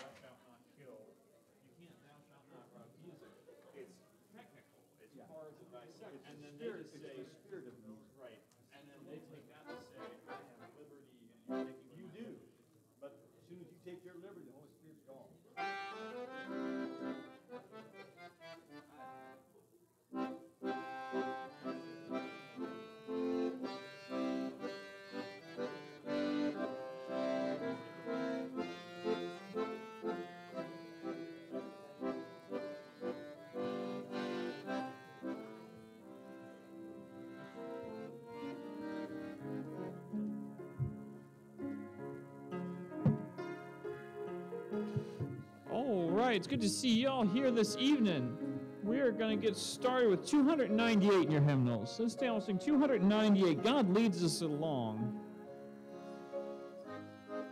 thou right, it's good to see y'all here this evening. We are going to get started with 298 in your hymnals. Let's and sing 298. God leads us along.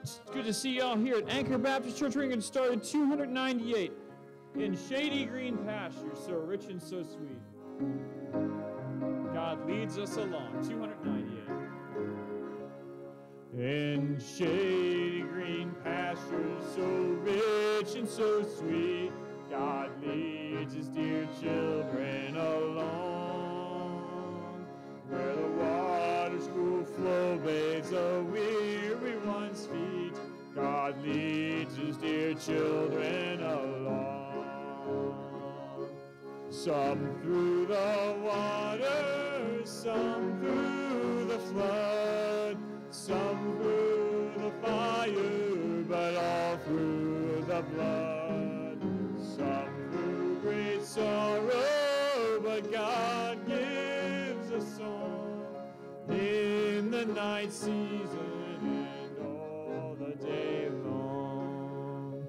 It's good to see y'all here at Anchor Baptist Church. We're going to start at 298 in shady green pastures, so rich and so sweet. God leads us along. 298. In shady green pastures, so rich and so sweet, God leads his dear children along. Where the water's cool flow bathes the weary one's feet, God leads his dear children along. Some through the water, some through the flood, some through the fire, but all through the blood. Some through great sorrow, but God gives a song in the night season and all the day long.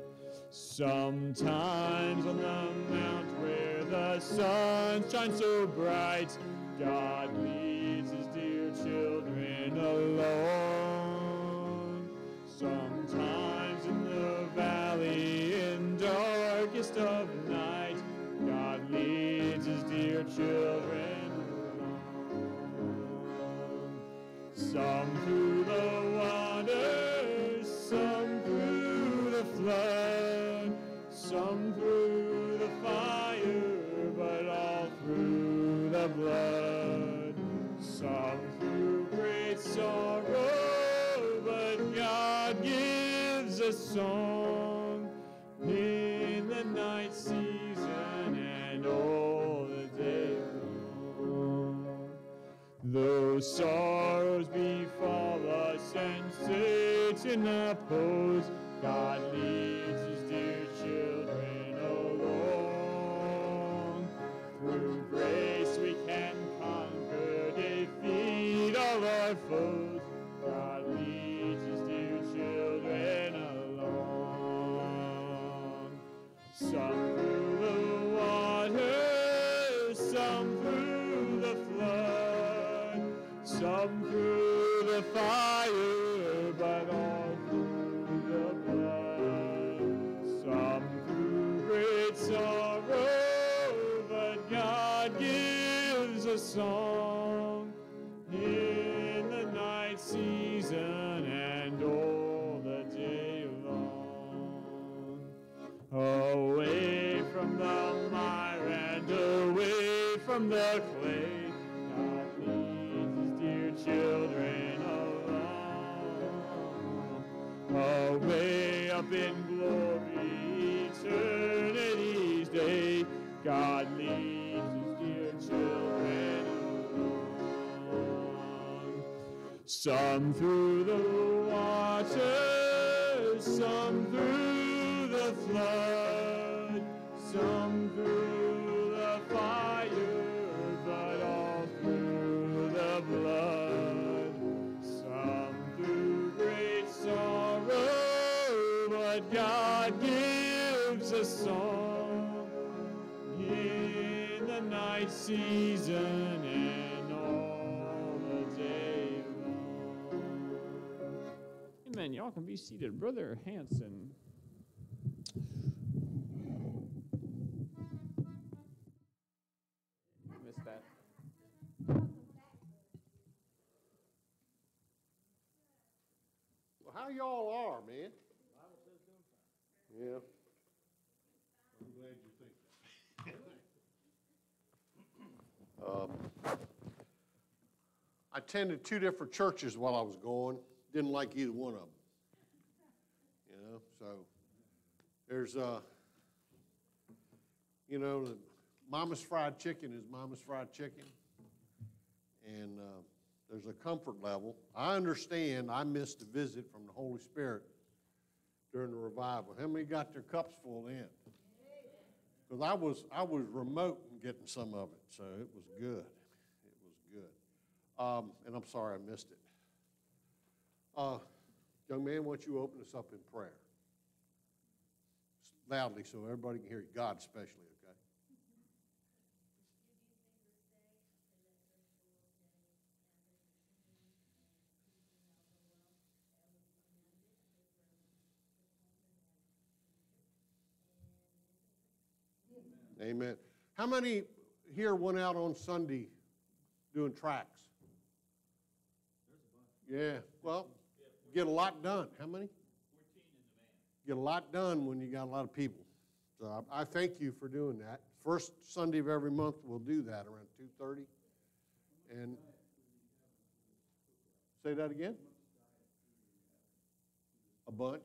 Sometimes on the mount where the sun shines so bright, God leads children alone. Sometimes in the valley in darkest of night, God leads his dear children along. Some through the waters, some through the flood, sorrow, but God gives a song in the night season and all the day long. Though sorrows befall us and Satan oppose, God the clay, God leads his dear children along. Away up in glory, eternity's day, God leads his dear children along. Some through the Amen. Y'all can be seated. Brother Hanson. Missed that. Well, how y'all are, man? Yeah. I'm glad you think that. Um, I attended two different churches while I was going. Didn't like either one of them. So there's, uh, you know, Mama's Fried Chicken is Mama's Fried Chicken. And uh, there's a comfort level. I understand I missed a visit from the Holy Spirit during the revival. How many got their cups full then? Because I was, I was remote in getting some of it, so it was good. It was good. Um, and I'm sorry I missed it. Uh, young man, why don't you open us up in prayer? Loudly so everybody can hear you, God especially, okay? Amen. How many here went out on Sunday doing tracks? Yeah, well, get a lot done. How many? Get a lot done when you got a lot of people. So I, I thank you for doing that. First Sunday of every month, we'll do that around two thirty. And, say that again? A bunch.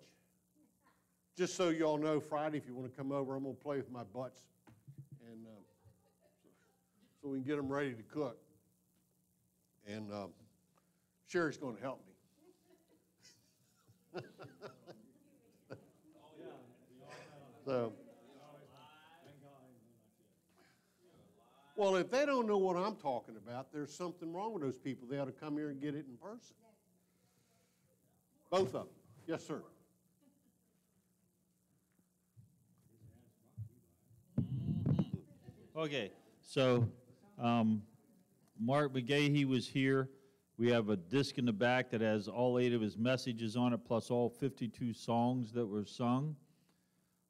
Just so y'all know, Friday, if you want to come over, I'm gonna play with my butts. And, um, so we can get them ready to cook. And, um, Sherry's gonna help me. So. Well, if they don't know what I'm talking about, there's something wrong with those people. They ought to come here and get it in person. Both of them. Yes, sir. Okay, so, um, Mark McGahee was here. We have a disc in the back that has all eight of his messages on it, plus all 52 songs that were sung.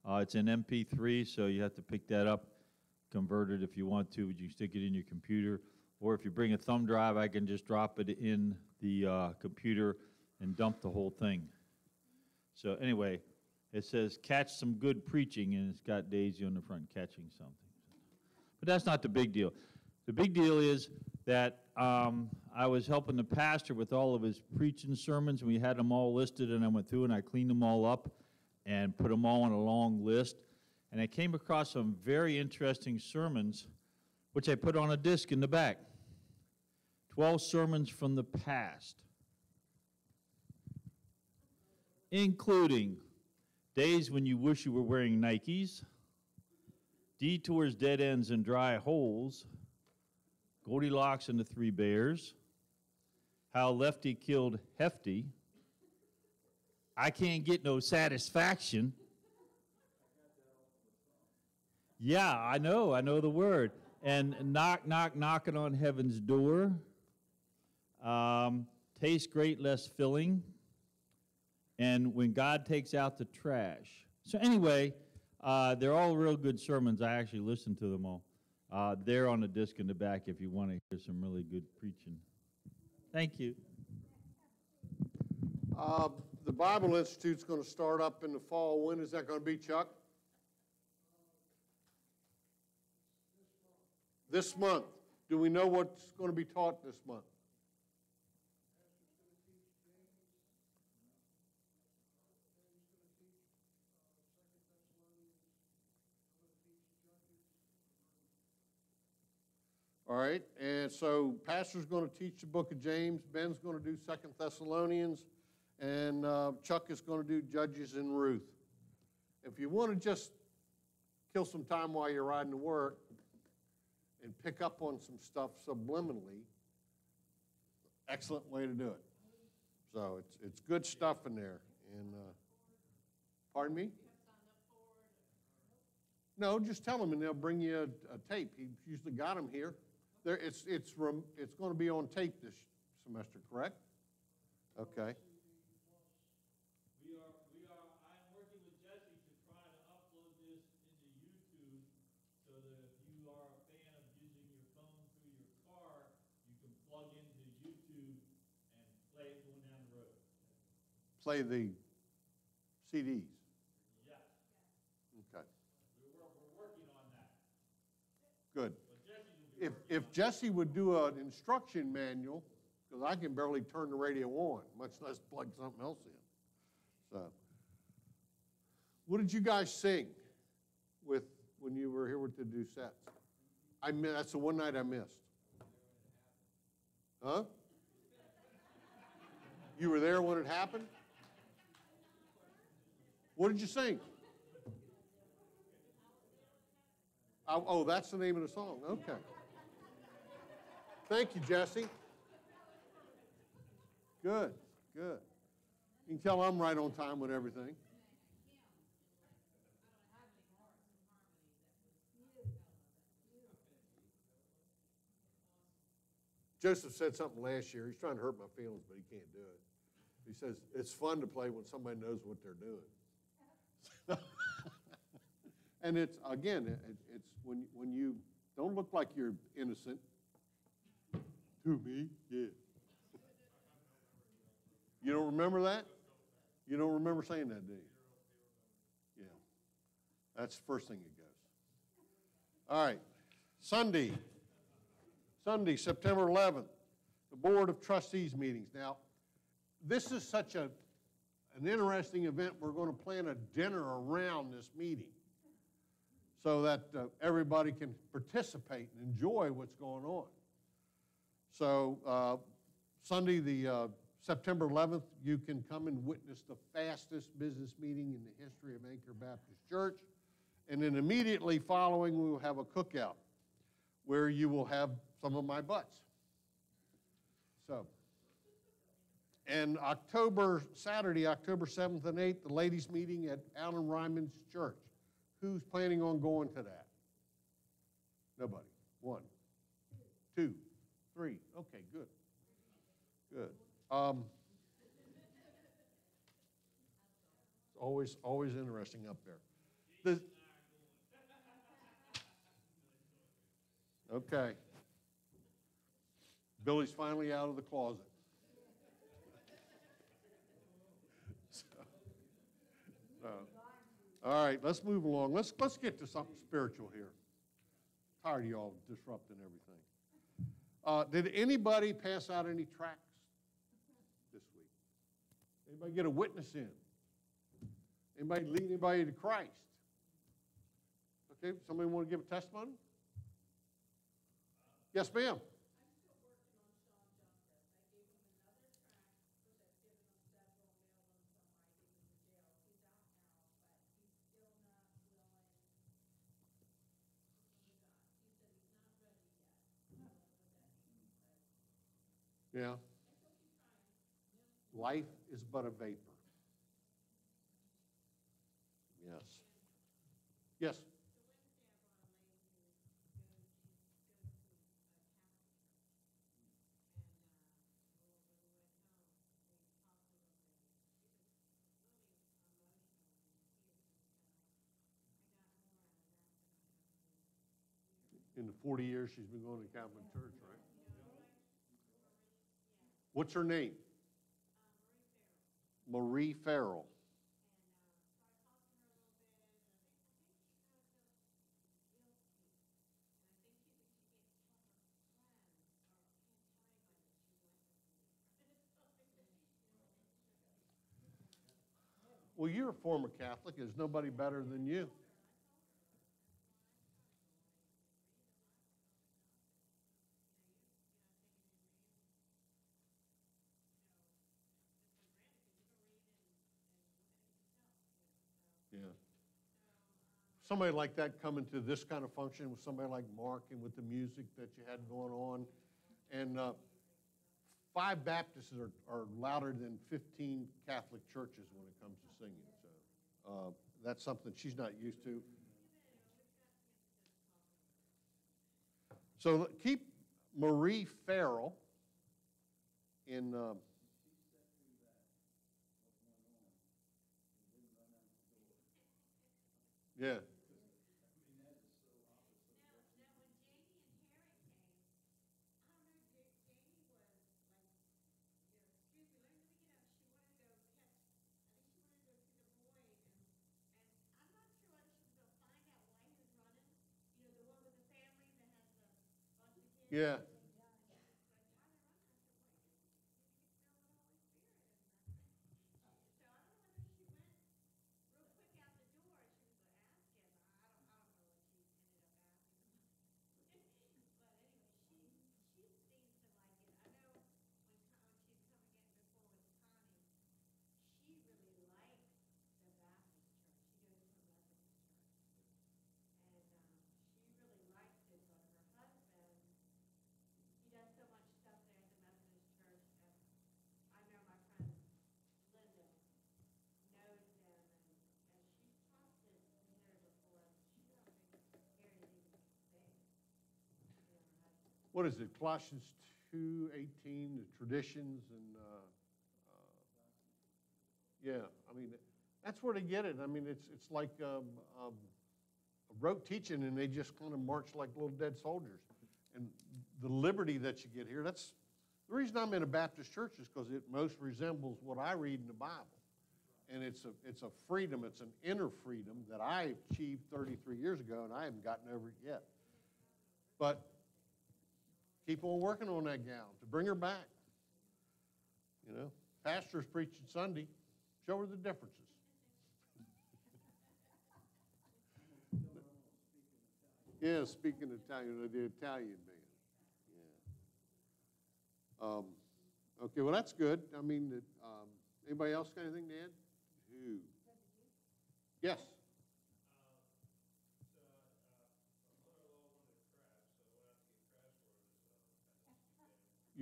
Uh, it's an MP3, so you have to pick that up, convert it if you want to, but you stick it in your computer. Or if you bring a thumb drive, I can just drop it in the uh, computer and dump the whole thing. So anyway, it says, catch some good preaching, and it's got Daisy on the front catching something. But that's not the big deal. The big deal is that um, I was helping the pastor with all of his preaching sermons, and we had them all listed, and I went through and I cleaned them all up and put them all on a long list. And I came across some very interesting sermons, which I put on a disc in the back. 12 sermons from the past, including days when you wish you were wearing Nikes, detours, dead ends, and dry holes, Goldilocks and the Three Bears, how Lefty killed Hefty, I can't get no satisfaction. Yeah, I know, I know the word. And knock, knock, knocking on heaven's door. Um, taste great, less filling. And when God takes out the trash. So, anyway, uh, they're all real good sermons. I actually listened to them all. Uh, they're on the disc in the back if you want to hear some really good preaching. Thank you. Uh, the Bible Institute's going to start up in the fall. When is that going to be, Chuck? This month. Do we know what's going to be taught this month? All right, and so Pastor's going to teach the book of James, Ben's going to do Second Thessalonians, and uh, Chuck is going to do Judges and Ruth. If you want to just kill some time while you're riding to work and pick up on some stuff subliminally, excellent way to do it. So it's, it's good stuff in there. And, uh, pardon me? No, just tell them and they'll bring you a, a tape. He's usually got them here. There, it's, it's, it's going to be on tape this semester, correct? Okay. play the CDs? Okay. We're, working on that. Good. If, if Jesse would do an instruction manual, because I can barely turn the radio on, much less plug something else in. So, what did you guys sing with when you were here with the sets? I mean, that's the one night I missed. Huh? You were there when it happened? What did you sing? Oh, oh, that's the name of the song. Okay. Thank you, Jesse. Good, good. You can tell I'm right on time with everything. Joseph said something last year. He's trying to hurt my feelings, but he can't do it. He says, it's fun to play when somebody knows what they're doing. And it's, again, it, it's when, when you don't look like you're innocent. To me, yeah. You don't remember that? You don't remember saying that, do you? Yeah. That's the first thing that goes. All right. Sunday. Sunday, September 11th, the Board of Trustees meetings. Now, this is such a, an interesting event. We're going to plan a dinner around this meeting so that uh, everybody can participate and enjoy what's going on. So, uh, Sunday, the uh, September 11th, you can come and witness the fastest business meeting in the history of Anchor Baptist Church. And then immediately following, we will have a cookout where you will have some of my butts. So, and October, Saturday, October 7th and 8th, the ladies' meeting at Alan Ryman's church. Who's planning on going to that? Nobody. One, two, three. Okay, good. Good. Um, it's always, always interesting up there. The- okay. Billy's finally out of the closet. So, so, all right, let's move along. Let's, let's get to something spiritual here. Tired of y'all disrupting everything. Uh, did anybody pass out any tracts this week? Anybody get a witness in? Anybody lead anybody to Christ? Okay, somebody want to give a testimony? Yes, ma'am. Yeah. Life is but a vapor. Yes. Yes. In the 40 years she's been going to Catholic Church, right? What's her name? Marie Farrell. Well, you're a former Catholic. There's nobody better than you. Yeah. Somebody like that coming to this kind of function with somebody like Mark and with the music that you had going on. And uh, five Baptists are, are louder than 15 Catholic churches when it comes to singing. So uh, that's something she's not used to. So keep Marie Farrell in. Uh, Yeah. Yeah. What is it, Colossians two eighteen, the traditions and, uh, uh, yeah, I mean, that's where they get it. I mean, it's, it's like um, um, rote teaching and they just kind of march like little dead soldiers. And the liberty that you get here, that's, the reason I'm in a Baptist church is because it most resembles what I read in the Bible. And it's a, it's a freedom, it's an inner freedom that I achieved 33 years ago and I haven't gotten over it yet. But keep on working on that gal to bring her back. You know, pastor's preaching Sunday, show her the differences. yeah, speaking Italian, the Italian man. Yeah. Um, okay, well that's good. I mean, um, anybody else got anything to add? Who? Yes.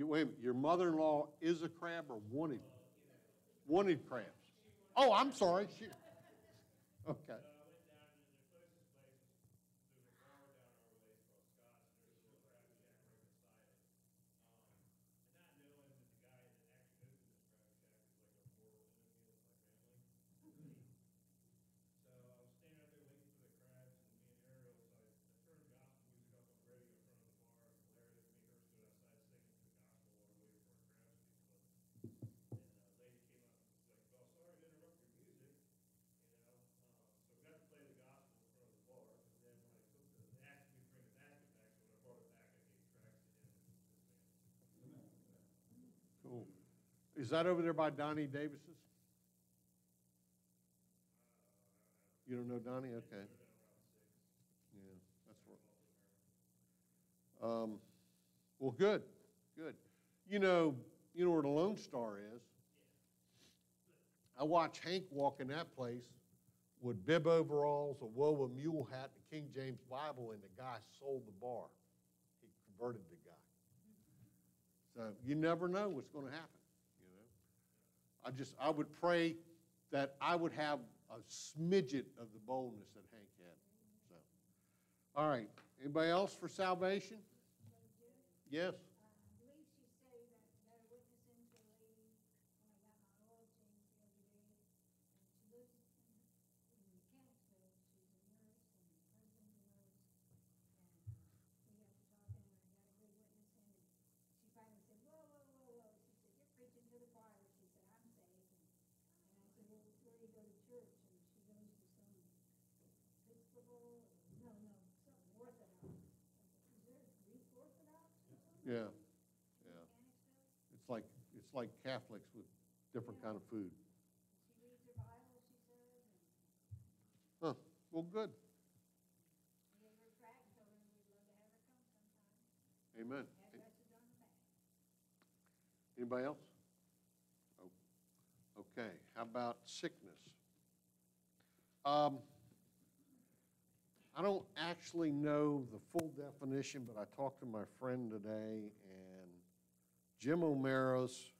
You, wait, a minute, your mother-in-law is a crab or wanted? Wanted crabs. Oh, I'm sorry. She, okay. Cool. Is that over there by Donnie Davis's? You don't know Donnie? Okay. Yeah, that's where. Um, well, good, good. You know, you know where the Lone Star is? I watched Hank walk in that place with bib overalls, a woe, a mule hat, the King James Bible, and the guy sold the bar. He converted the guy. So you never know what's going to happen. I just, I would pray that I would have a smidget of the boldness that Hank had, so. All right, anybody else for salvation? Yes? I believe she said that they're witnessing to a lady when I got my oil change the other day. And she lives in, in Mechanicsville. She's a nurse and her husband's a nurse. And, uh, we got to talking and I got a good witness in and she finally said, whoa, whoa, whoa, whoa. She said, you're preaching to the choir. She said, I'm saved. And, and I said, well, where do you go to church? And she goes to some Episcopal, no, no, something Orthodox. I said, Is there Greek Orthodox or something? Yeah, yeah. It's like, it's like Catholics with different kind of food. She reads her Bible, she says, Huh, well, good. we gave her a tract her we'd love to have her come sometime. Amen. Address is on the back. Anybody else? Oh, Okay, how about sickness? Um, I don't actually know the full definition, but I talked to my friend today, and Jim O'Mara's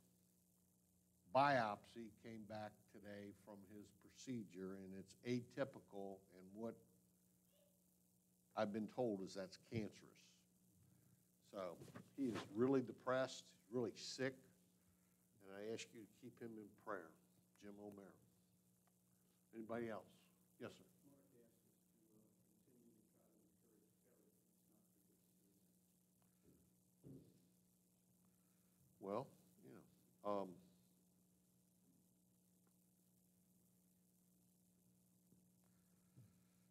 biopsy came back today from his procedure, and it's atypical, and what I've been told is that's cancerous. So he is really depressed, really sick, and I ask you to keep him in prayer. Jim O'Mara. Anybody else? Yes, sir. Well, you know. Um,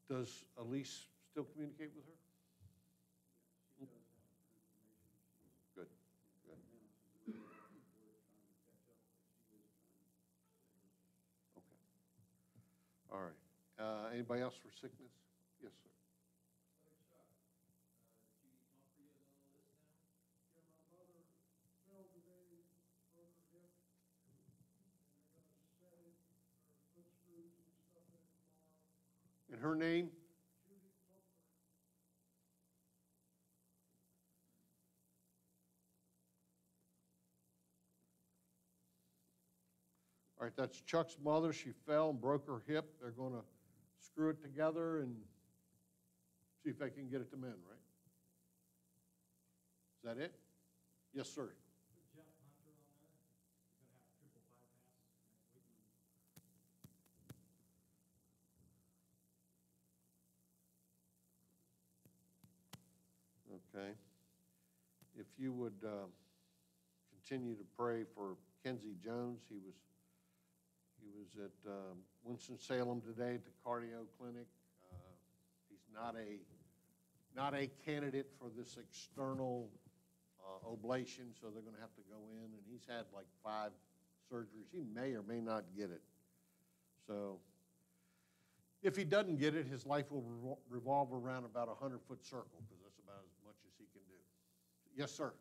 does Elise still communicate with her? Good, good. okay. All right. Uh, anybody else for sickness? Her name? All right, that's Chuck's mother. She fell and broke her hip. They're going to screw it together and see if they can get it to mend, right? Is that it? Yes, sir. Jeff Hunter on there, he's gonna have triple bypass next week. Okay. If you would uh, continue to pray for Kinzy Jones, he was, he was at um, Winston-Salem today at the cardio clinic. Uh, He's not a, not a candidate for this external uh, ablation, so they're going to have to go in, and he's had like five surgeries. He may or may not get it. So if he doesn't get it, his life will revolve around about a 100-foot circle, because that's about as much as he can do. Yes, sir.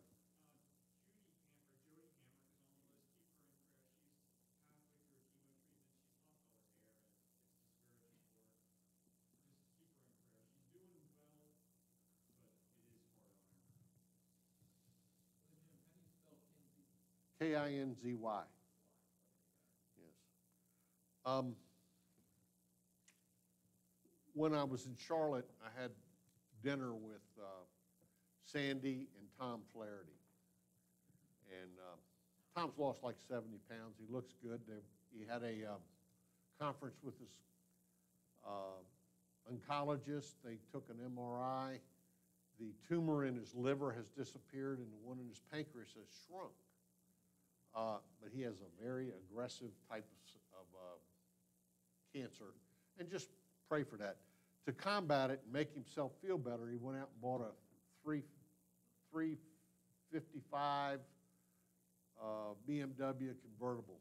K-I-N-Z-Y. Yes. Um, When I was in Charlotte, I had dinner with uh, Sandy and Tom Flaherty. And uh, Tom's lost like 70 pounds. He looks good. They- He had a um, conference with his uh, oncologist. They took an MRI. The tumor in his liver has disappeared and the one in his pancreas has shrunk. Uh, But he has a very aggressive type of of uh, cancer. And just pray for that. To combat it and make himself feel better, he went out and bought a three, 355 uh, BMW convertible.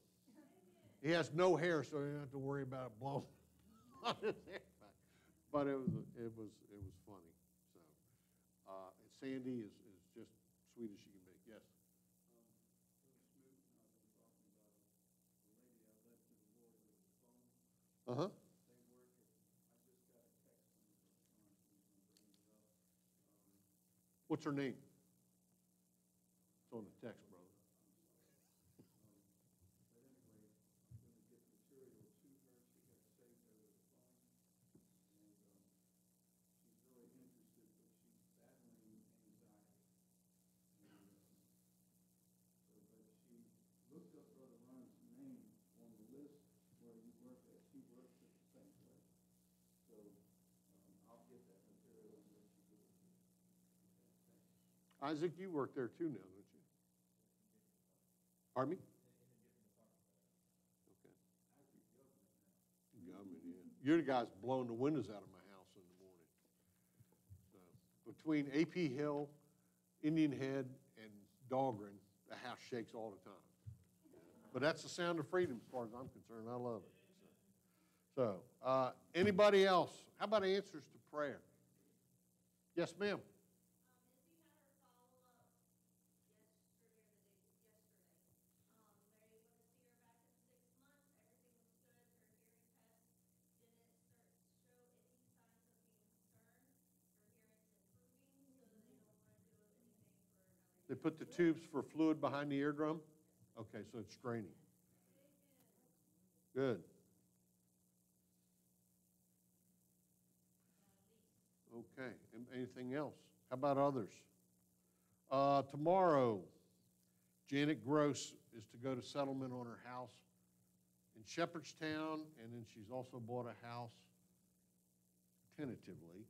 He has no hair, so he doesn't have to worry about it blowing on his hair. But it was, it was, it was funny, so. uh, and Sandy is, is just sweet as she can be, yes. Uh-huh. What's her name? It's on the text, brother. Isaac, you work there too now? Pardon me? Okay. Government, yeah. You're the guys blowing the windows out of my house in the morning. So, Between AP Hill, Indian Head, and Dahlgren, the house shakes all the time. But that's the sound of freedom as far as I'm concerned. I love it. So, so, uh, anybody else? How about answers to prayer? Yes, ma'am. They put the tubes for fluid behind the eardrum? Okay, so it's draining. Good. Okay, anything else? How about others? Uh, Tomorrow, Janet Gross is to go to settlement on her house in Shepherdstown, and then she's also bought a house tentatively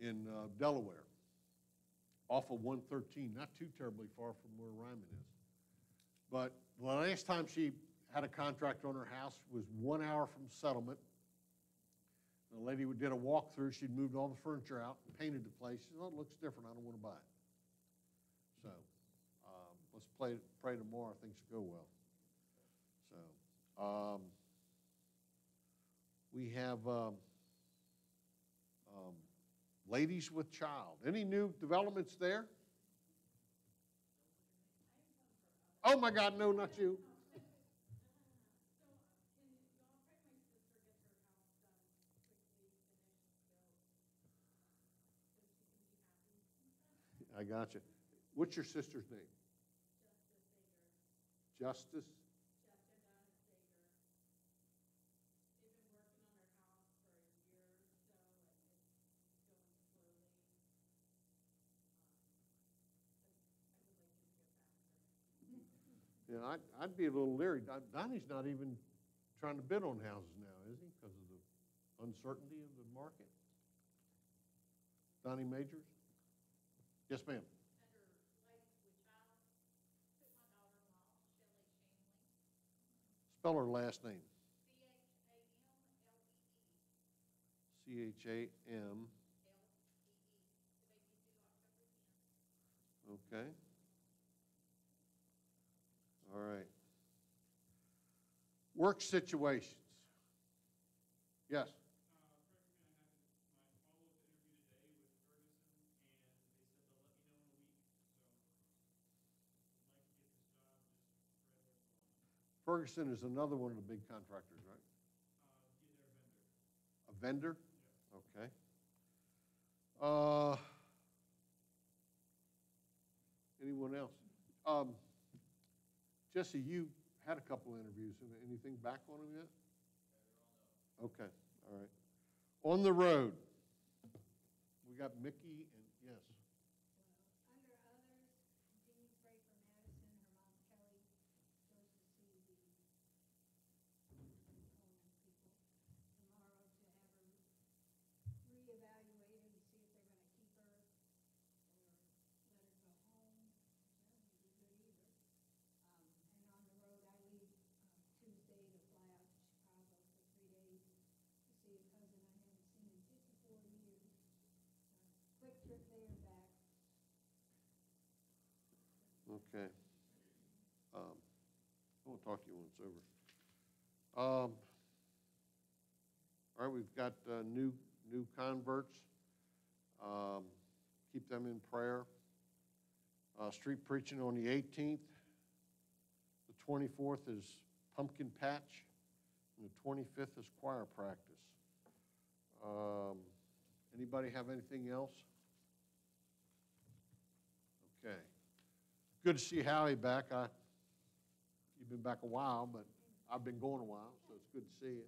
in uh, Delaware off of 113, not too terribly far from where Ryman is. But the last time she had a contract on her house was one hour from settlement. The lady did a walkthrough, she'd moved all the furniture out, and painted the place. She said, oh, it looks different, I don't want to buy it. So, um, let's play, pray tomorrow, things go well. So, um, we have um, um, Ladies with Child. Any new developments there? Oh, my God, no, not you. I got you. What's your sister's name? Justice? Yeah, I'd, I'd be a little leery. Donnie's not even trying to bid on houses now, is he? Because of the uncertainty of the market? Donnie Majors? Yes, ma'am. Spell her last name. C-H-A-M. Okay. All right. Work situations. Yes. Uh, Ferguson is another one of the big contractors, right? Uh, a vendor? Okay. Uh, Anyone else? Um, Jesse, you had a couple interviews. Anything back on them yet? Okay, all right. On the road, we got Mickey and, yes. Under others, continue to pray for Madison, her mom Kelly, goes to see the homeless people tomorrow to have her reevaluated and see if they're gonna keep her or let her go home. That would be good either. Um, and on the road, I leave uh, Tuesday to fly out to Chicago for three days to see a cousin I haven't seen in fifty-four years. Uh, Quick trip there and back. Okay. Um, I want to talk to you when it's over. Um, All right, we've got uh, new, new converts. Um, Keep them in prayer. Uh, Street preaching on the 18th. The 24th is pumpkin patch, and the 25th is choir practice. Um, Anybody have anything else? Okay. Good to see Howie back. I, you've been back a while, but I've been going a while, so it's good to see you.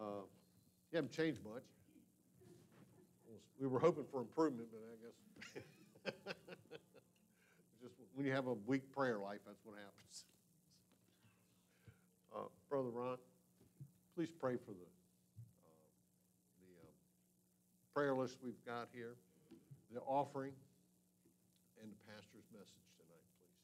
Uh, You haven't changed much. We were hoping for improvement, but I guess. Just when you have a weak prayer life, that's what happens. Uh, Brother Ron, please pray for the, uh, the uh, prayer list we've got here, the offering, and the pastor's message tonight, please.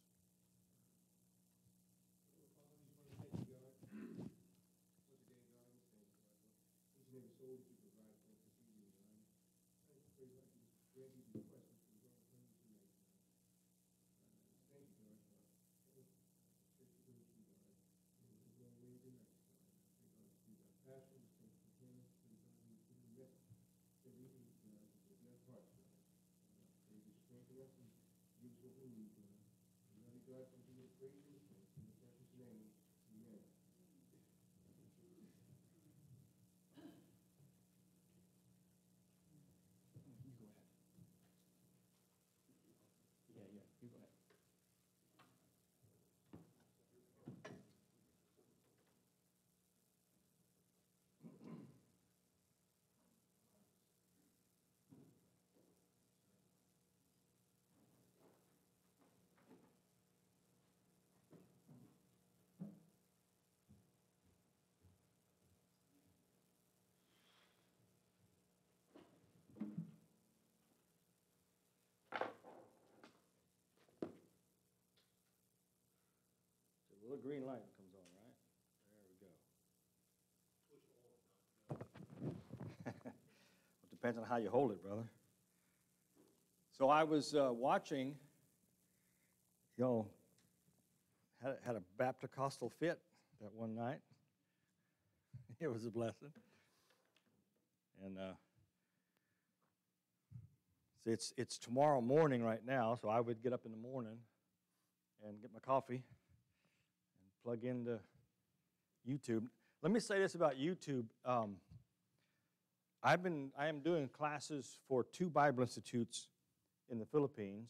Yeah, yeah, you go ahead. Little green light comes on, right? There we go. It Depends on how you hold it, brother. So I was uh, watching, know, had, a- had a fit that one night. it was a blessing. And uh, see, it's it's tomorrow morning right now, so I would get up in the morning and get my coffee plug into YouTube. Let me say this about YouTube. Um, I've been I am doing classes for two Bible institutes in the Philippines,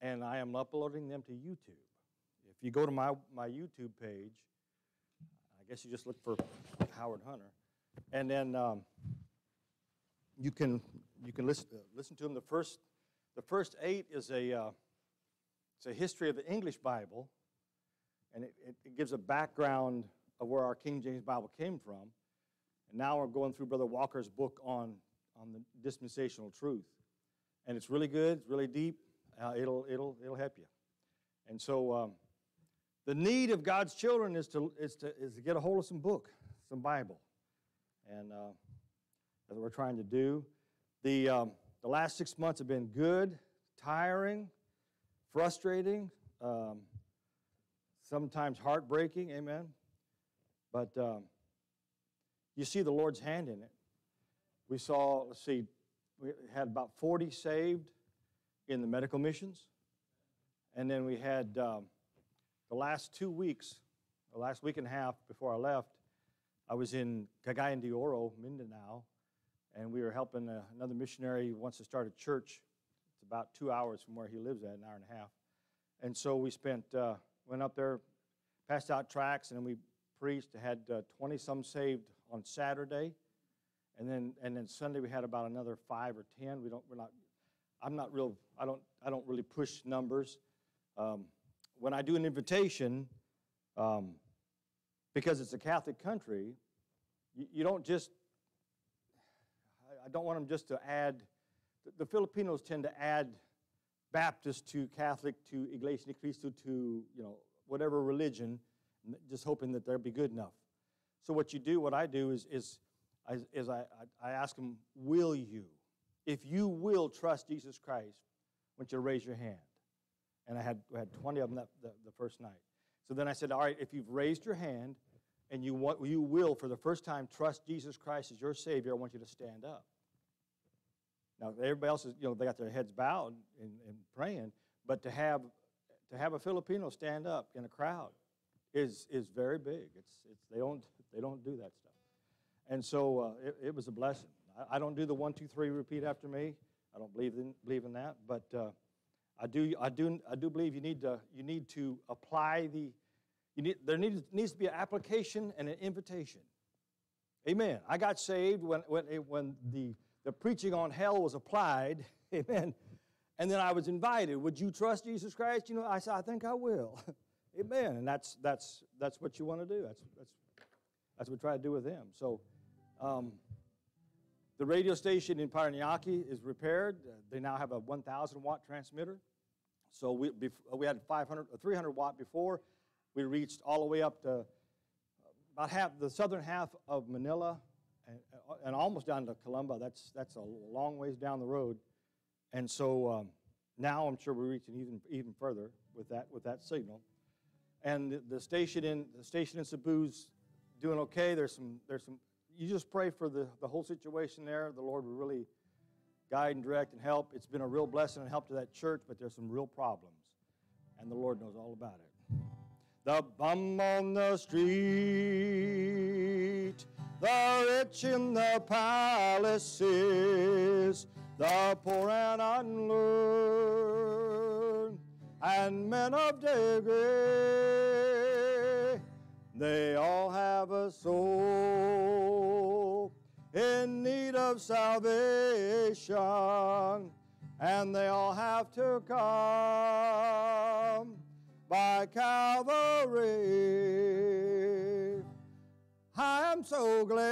and I am uploading them to YouTube. If you go to my, my YouTube page, I guess you just look for Howard Hunter, and then um, you can you can listen uh, listen to them. The first the first eight is a uh, it's a history of the English Bible, and it, it, it gives a background of where our King James Bible came from. And now we're going through Brother Walker's book on on the dispensational truth, and it's really good. It's really deep. Uh, it'll it'll it'll help you. And so. Um, the need of God's children is to, is to, is to get a hold of some book, some Bible. And uh, that's what we're trying to do. The, um, the last six months have been good, tiring, frustrating, um, sometimes heartbreaking, amen. But um, you see the Lord's hand in it. We saw, let's see, we had about 40 saved in the medical missions. And then we had um, the last two weeks, the last week and a half before I left, I was in Cagayan de Oro, Mindanao, and we were helping uh, another missionary who wants to start a church. It's about two hours from where he lives at, an hour and a half. And so we spent, uh, went up there, passed out tracts, and then we preached. Had 20 uh, some saved on Saturday, and then and then Sunday we had about another five or ten. We don't, we're not. I'm not real. I don't. I don't really push numbers. Um, when I do an invitation, um, because it's a Catholic country, you, you don't just, I, I don't want them just to add, the, the Filipinos tend to add Baptist to Catholic to Iglesia ni Cristo to, you know, whatever religion, just hoping that they'll be good enough. So what you do, what I do is, is, is I, I ask them, will you? If you will trust Jesus Christ, I want you to raise your hand and I had, I had 20 of them that, the, the first night. So then I said, all right, if you've raised your hand and you, want, you will, for the first time, trust Jesus Christ as your Savior, I want you to stand up. Now, everybody else is, you know, they got their heads bowed and, and praying, but to have, to have a Filipino stand up in a crowd is, is very big. It's, it's, they, don't, they don't do that stuff. And so uh, it, it was a blessing. I, I, don't do the one, two, three, repeat after me. I don't believe in, believe in that, but uh, I do, I do, I do believe you need to, you need to apply the, you need, there needs, needs to be an application and an invitation. Amen. I got saved when, when, when the, the preaching on hell was applied. Amen. And then I was invited. Would you trust Jesus Christ? You know, I said, I think I will. Amen. And that's, that's, that's what you want to do. That's, that's, that's what we try to do with them. So, um, the radio station in Paranaque is repaired. Uh, they now have a 1,000 watt transmitter. So we, we had 500, 300 watt before. We reached all the way up to about half, the southern half of Manila and, and almost down to Calamba. That's, that's a long ways down the road. And so um, now I'm sure we're reaching even, even further with that, with that signal. And the, the station in, the station in Cebu's doing okay. There's some, there's some you just pray for the, the whole situation there. The Lord will really guide and direct and help. It's been a real blessing and help to that church, but there's some real problems. And the Lord knows all about it. The bum on the street, the rich in the palaces, the poor and unlearned, and men of degree, they all have a soul in need of salvation, and they all have to come by Calvary. I'm so glad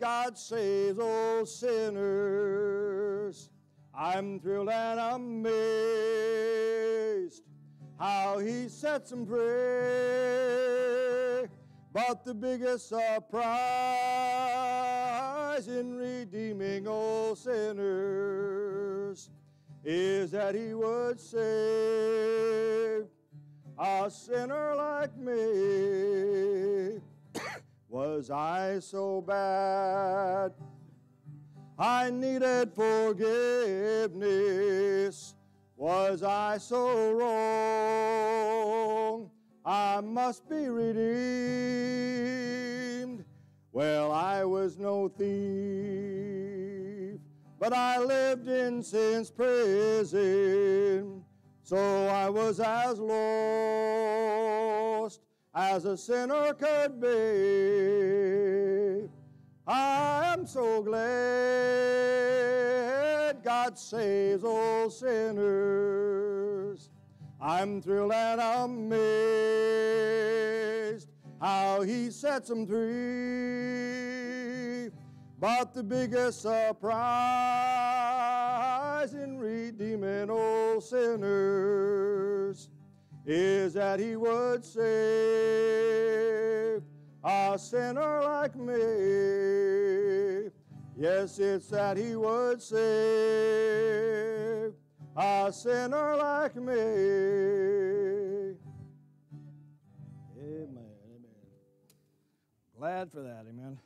God saves all sinners. I'm thrilled and amazed how He sets them free. But the biggest surprise in redeeming all sinners is that he would save a sinner like me. Was I so bad? I needed forgiveness. Was I so wrong? I must be redeemed. Well, I was no thief, but I lived in sin's prison. So I was as lost as a sinner could be. I am so glad God saves all sinners. I'm thrilled and amazed how He sets them free. But the biggest surprise in redeeming all sinners is that He would save a sinner like me. Yes, it's that He would save a sinner like me. Amen. Amen. Glad for that. Amen.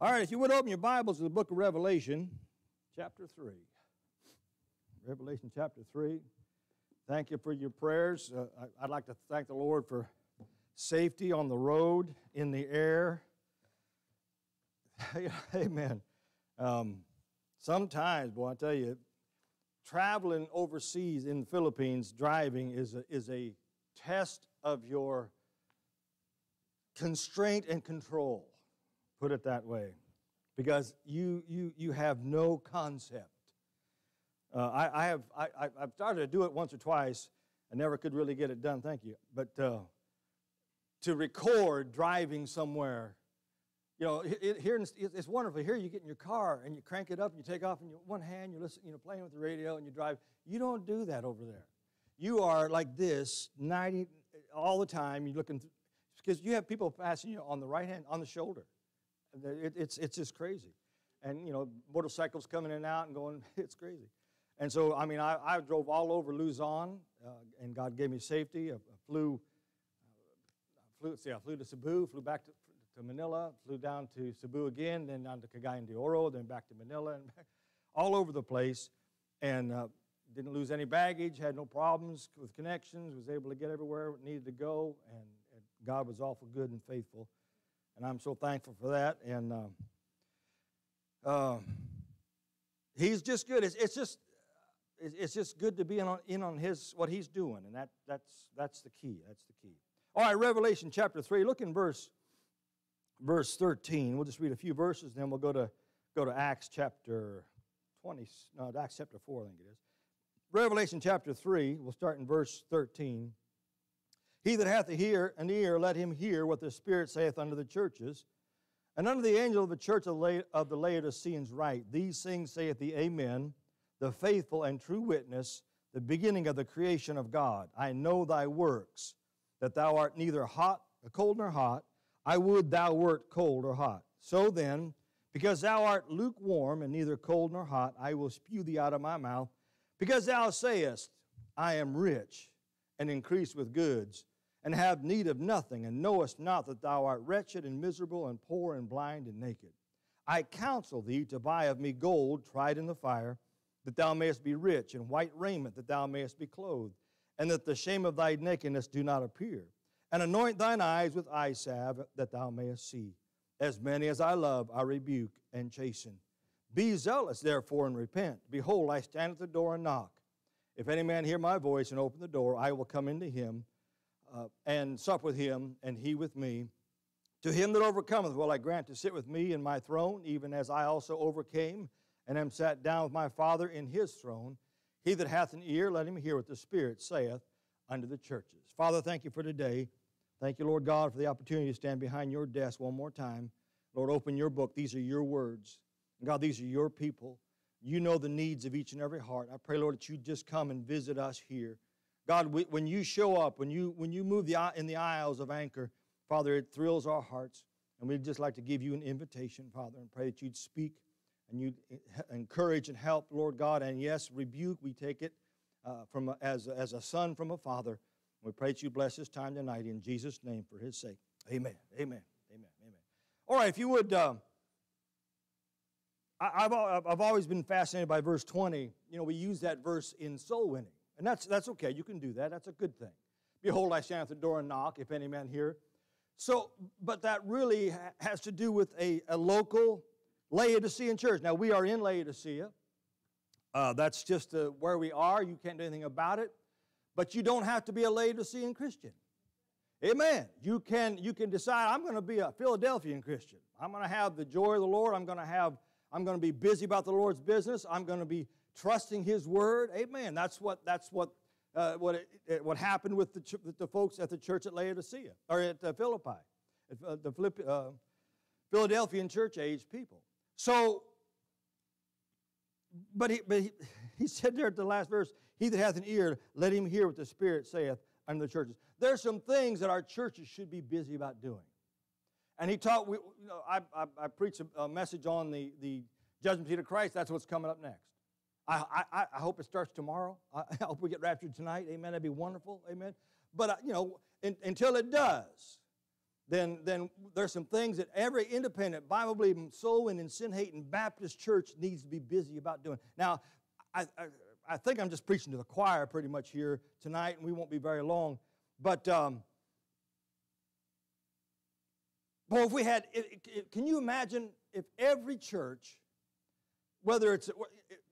All right, if you would open your Bibles to the book of Revelation, chapter 3. Revelation chapter 3. Thank you for your prayers. Uh, I, I'd like to thank the Lord for safety on the road, in the air. Amen. Um, sometimes, boy, I tell you, traveling overseas in the Philippines, driving is a, is a test of your constraint and control, put it that way, because you, you, you have no concept. Uh, I, I have I, I've started to do it once or twice. I never could really get it done. Thank you. But uh, to record driving somewhere. You know, it, it- here it's wonderful. Here you get in your car and you crank it up and you take off in your one hand, you're listening, you know, playing with the radio and you drive. You don't do that over there. You are like this 90 all the time. You're looking because you have people passing you on the right hand, on the shoulder. It, it's, it's just crazy. And, you know, motorcycles coming in and out and going, it's crazy. And so, I mean, I, I drove all over Luzon, uh, and God gave me safety. I, I flew flew, see, I flew to Cebu, flew back to, to Manila, flew down to Cebu again, then down to Cagayan de Oro, then back to Manila, and back, all over the place. And uh, didn't lose any baggage, had no problems with connections, was able to get everywhere needed to go, and, and God was awful good and faithful. And I'm so thankful for that. And um, uh, He's just good. It's, it's just it's, just good to be in on, in on his what he's doing, and that that's that's the key. That's the key. All right, Revelation chapter three. Look in verse verse thirteen. We'll just read a few verses, then we'll go to go to Acts chapter twenty. No, Acts chapter four, I think it is. Revelation chapter three. We'll start in verse thirteen. He that hath a hear an ear, let him hear what the Spirit saith unto the churches. And unto the angel of the church of, of the Laodiceans write, These things saith the Amen, the faithful and true witness, the beginning of the creation of God. I know thy works, that thou art neither hot, cold nor hot. I would thou wert cold or hot. So then, because thou art lukewarm and neither cold nor hot, I will spew thee out of my mouth. Because thou sayest, I am rich and increase with goods, and have need of nothing, and knowest not that thou art wretched and miserable and poor and blind and naked. I counsel thee to buy of me gold tried in the fire, that thou mayest be rich, and white raiment, that thou mayest be clothed, and that the shame of thy nakedness do not appear. And anoint thine eyes with eye salve, that thou mayest see. As many as I love, I rebuke and chasten. Be zealous, therefore, and repent. Behold, I stand at the door and knock. If any man hear my voice and open the door, I will come into him uh, and sup with him, and he with me. To him that overcometh will I grant to sit with me in my throne, even as I also overcame and am sat down with my Father in his throne. He that hath an ear, let him hear what the Spirit saith unto the churches. Father, thank you for today. Thank you, Lord God, for the opportunity to stand behind your desk one more time. Lord, open your book. These are your words. God, these are your people. You know the needs of each and every heart. I pray, Lord, that you just come and visit us here. God, we, when you show up, when you, when you move the, in the aisles of Anchor, Father, it thrills our hearts. And we'd just like to give you an invitation, Father, and pray that you'd speak and you'd encourage and help, Lord God. And yes, rebuke, we take it uh, from a, as, a- as a son from a father. We pray that you bless this time tonight in Jesus' name for his sake. Amen. Amen. Amen. Amen. All right, if you would, uh, I, have I've always been fascinated by verse 20. You know, we use that verse in soul winning, and that's, that's okay. You can do that. That's a good thing. Behold, I stand at the door and knock, if any man hear. So, but that really ha- has to do with a, a local Laodicean church. Now, we are in Laodicea. Uh, that's just uh, where we are. You can't do anything about it. But you don't have to be a Laodicean Christian. Amen. You can, you can decide, I'm going to be a Philadelphian Christian. I'm going to have the joy of the Lord. I'm going to have, I'm going to be busy about the Lord's business. I'm going to be trusting His word. Amen. That's what, that's what, uh, what, it, what happened with the, ch- the folks at the church at Laodicea, or at uh, Philippi, at, uh, the Philipp, uh, Philadelphian church age people. So, but, he, but he, he said there at the last verse, He that hath an ear, let him hear what the Spirit saith unto the churches. There's some things that our churches should be busy about doing. And he taught, we, you know, I, I, I preached a, a, message on the, the judgment seat of Christ. That's what's coming up next. I, I, I hope it starts tomorrow. I, hope we get raptured tonight. Amen. That'd be wonderful. Amen. But, uh, you know, in, until it does, then, then there's some things that every independent, Bible believing, soul winning, sin hating Baptist church needs to be busy about doing. Now, I, I, I, think I'm just preaching to the choir pretty much here tonight, and we won't be very long. But, um, boy, if we had, it, it, can you imagine if every church, whether it's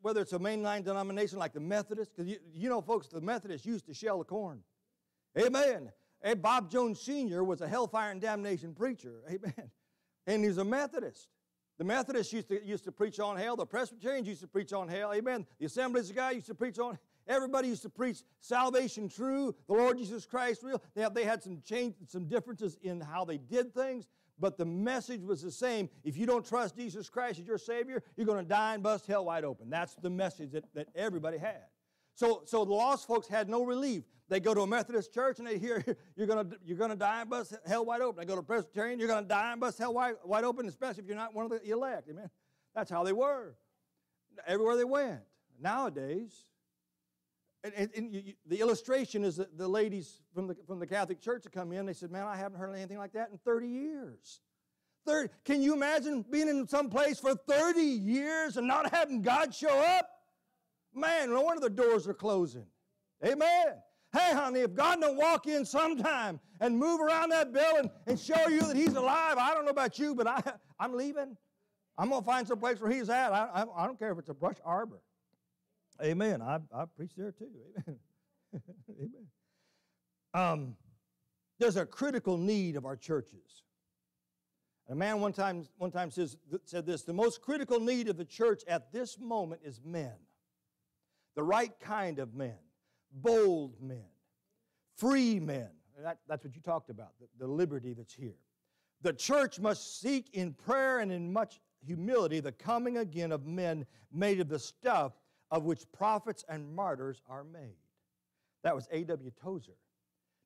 whether it's a mainline denomination like the Methodist, because you, you know, folks, the Methodists used to shell the corn. Amen. And Bob Jones Sr. was a hellfire and damnation preacher. Amen. And he's a Methodist. The Methodists used to, used to preach on hell. The Presbyterians used to preach on hell. Amen. The Assemblies of God used to preach on Everybody used to preach salvation true, the Lord Jesus Christ real. They, have, they had some change, some differences in how they did things, but the message was the same. If you don't trust Jesus Christ as your Savior, you're going to die and bust hell wide open. That's the message that, that everybody had. So, so the lost folks had no relief. They go to a Methodist church and they hear you're going to you're going to die and bust hell wide open. They go to Presbyterian, you're going to die and bust hell wide, wide open, especially if you're not one of the elect. Amen. That's how they were. Everywhere they went. Nowadays, and, and, and you, the illustration is that the ladies from the, from the Catholic Church that come in, they said, Man, I haven't heard anything like that in 30 years. 30, can you imagine being in some place for 30 years and not having God show up? Man, no wonder the doors are closing. Amen. Hey, honey, if God don't walk in sometime and move around that building and show you that He's alive, I don't know about you, but I, I'm leaving. I'm going to find some place where He's at. I, I don't care if it's a brush arbor. Amen. I, I preach there too. Amen. Amen. Um, there's a critical need of our churches. a man one time, one time says, said this the most critical need of the church at this moment is men. The right kind of men, bold men, free men. That, that's what you talked about, the, the liberty that's here. The church must seek in prayer and in much humility the coming again of men made of the stuff of which prophets and martyrs are made. That was A.W. Tozer.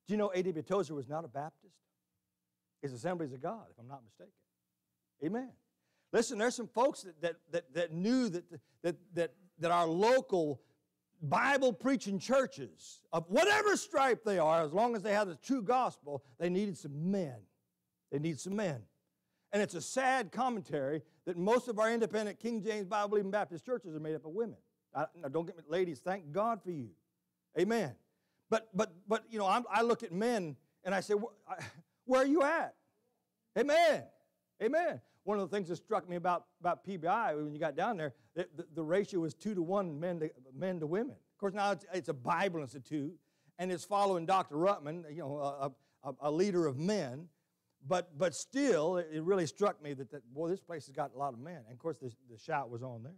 Do you know A.W. Tozer was not a Baptist? His Assemblies of God, if I'm not mistaken. Amen. Listen, there's some folks that, that, that, that knew that, that, that, that our local Bible preaching churches, of whatever stripe they are, as long as they have the true gospel, they needed some men. They need some men. And it's a sad commentary that most of our independent King James Bible believing Baptist churches are made up of women. I, don't get me, ladies, thank God for you. Amen. But, but, but you know, I'm, i look at men and I say, where are you at? Amen. Amen. One of the things that struck me about, about PBI when you got down there, the, the, the ratio was two to one men to, men to women. Of course, now it's, it's a Bible institute, and it's following Dr. Ruckman, you know, a, a, a leader of men. But, but still, it really struck me that, that, boy, this place has got a lot of men. And of course, the, the shout was on there.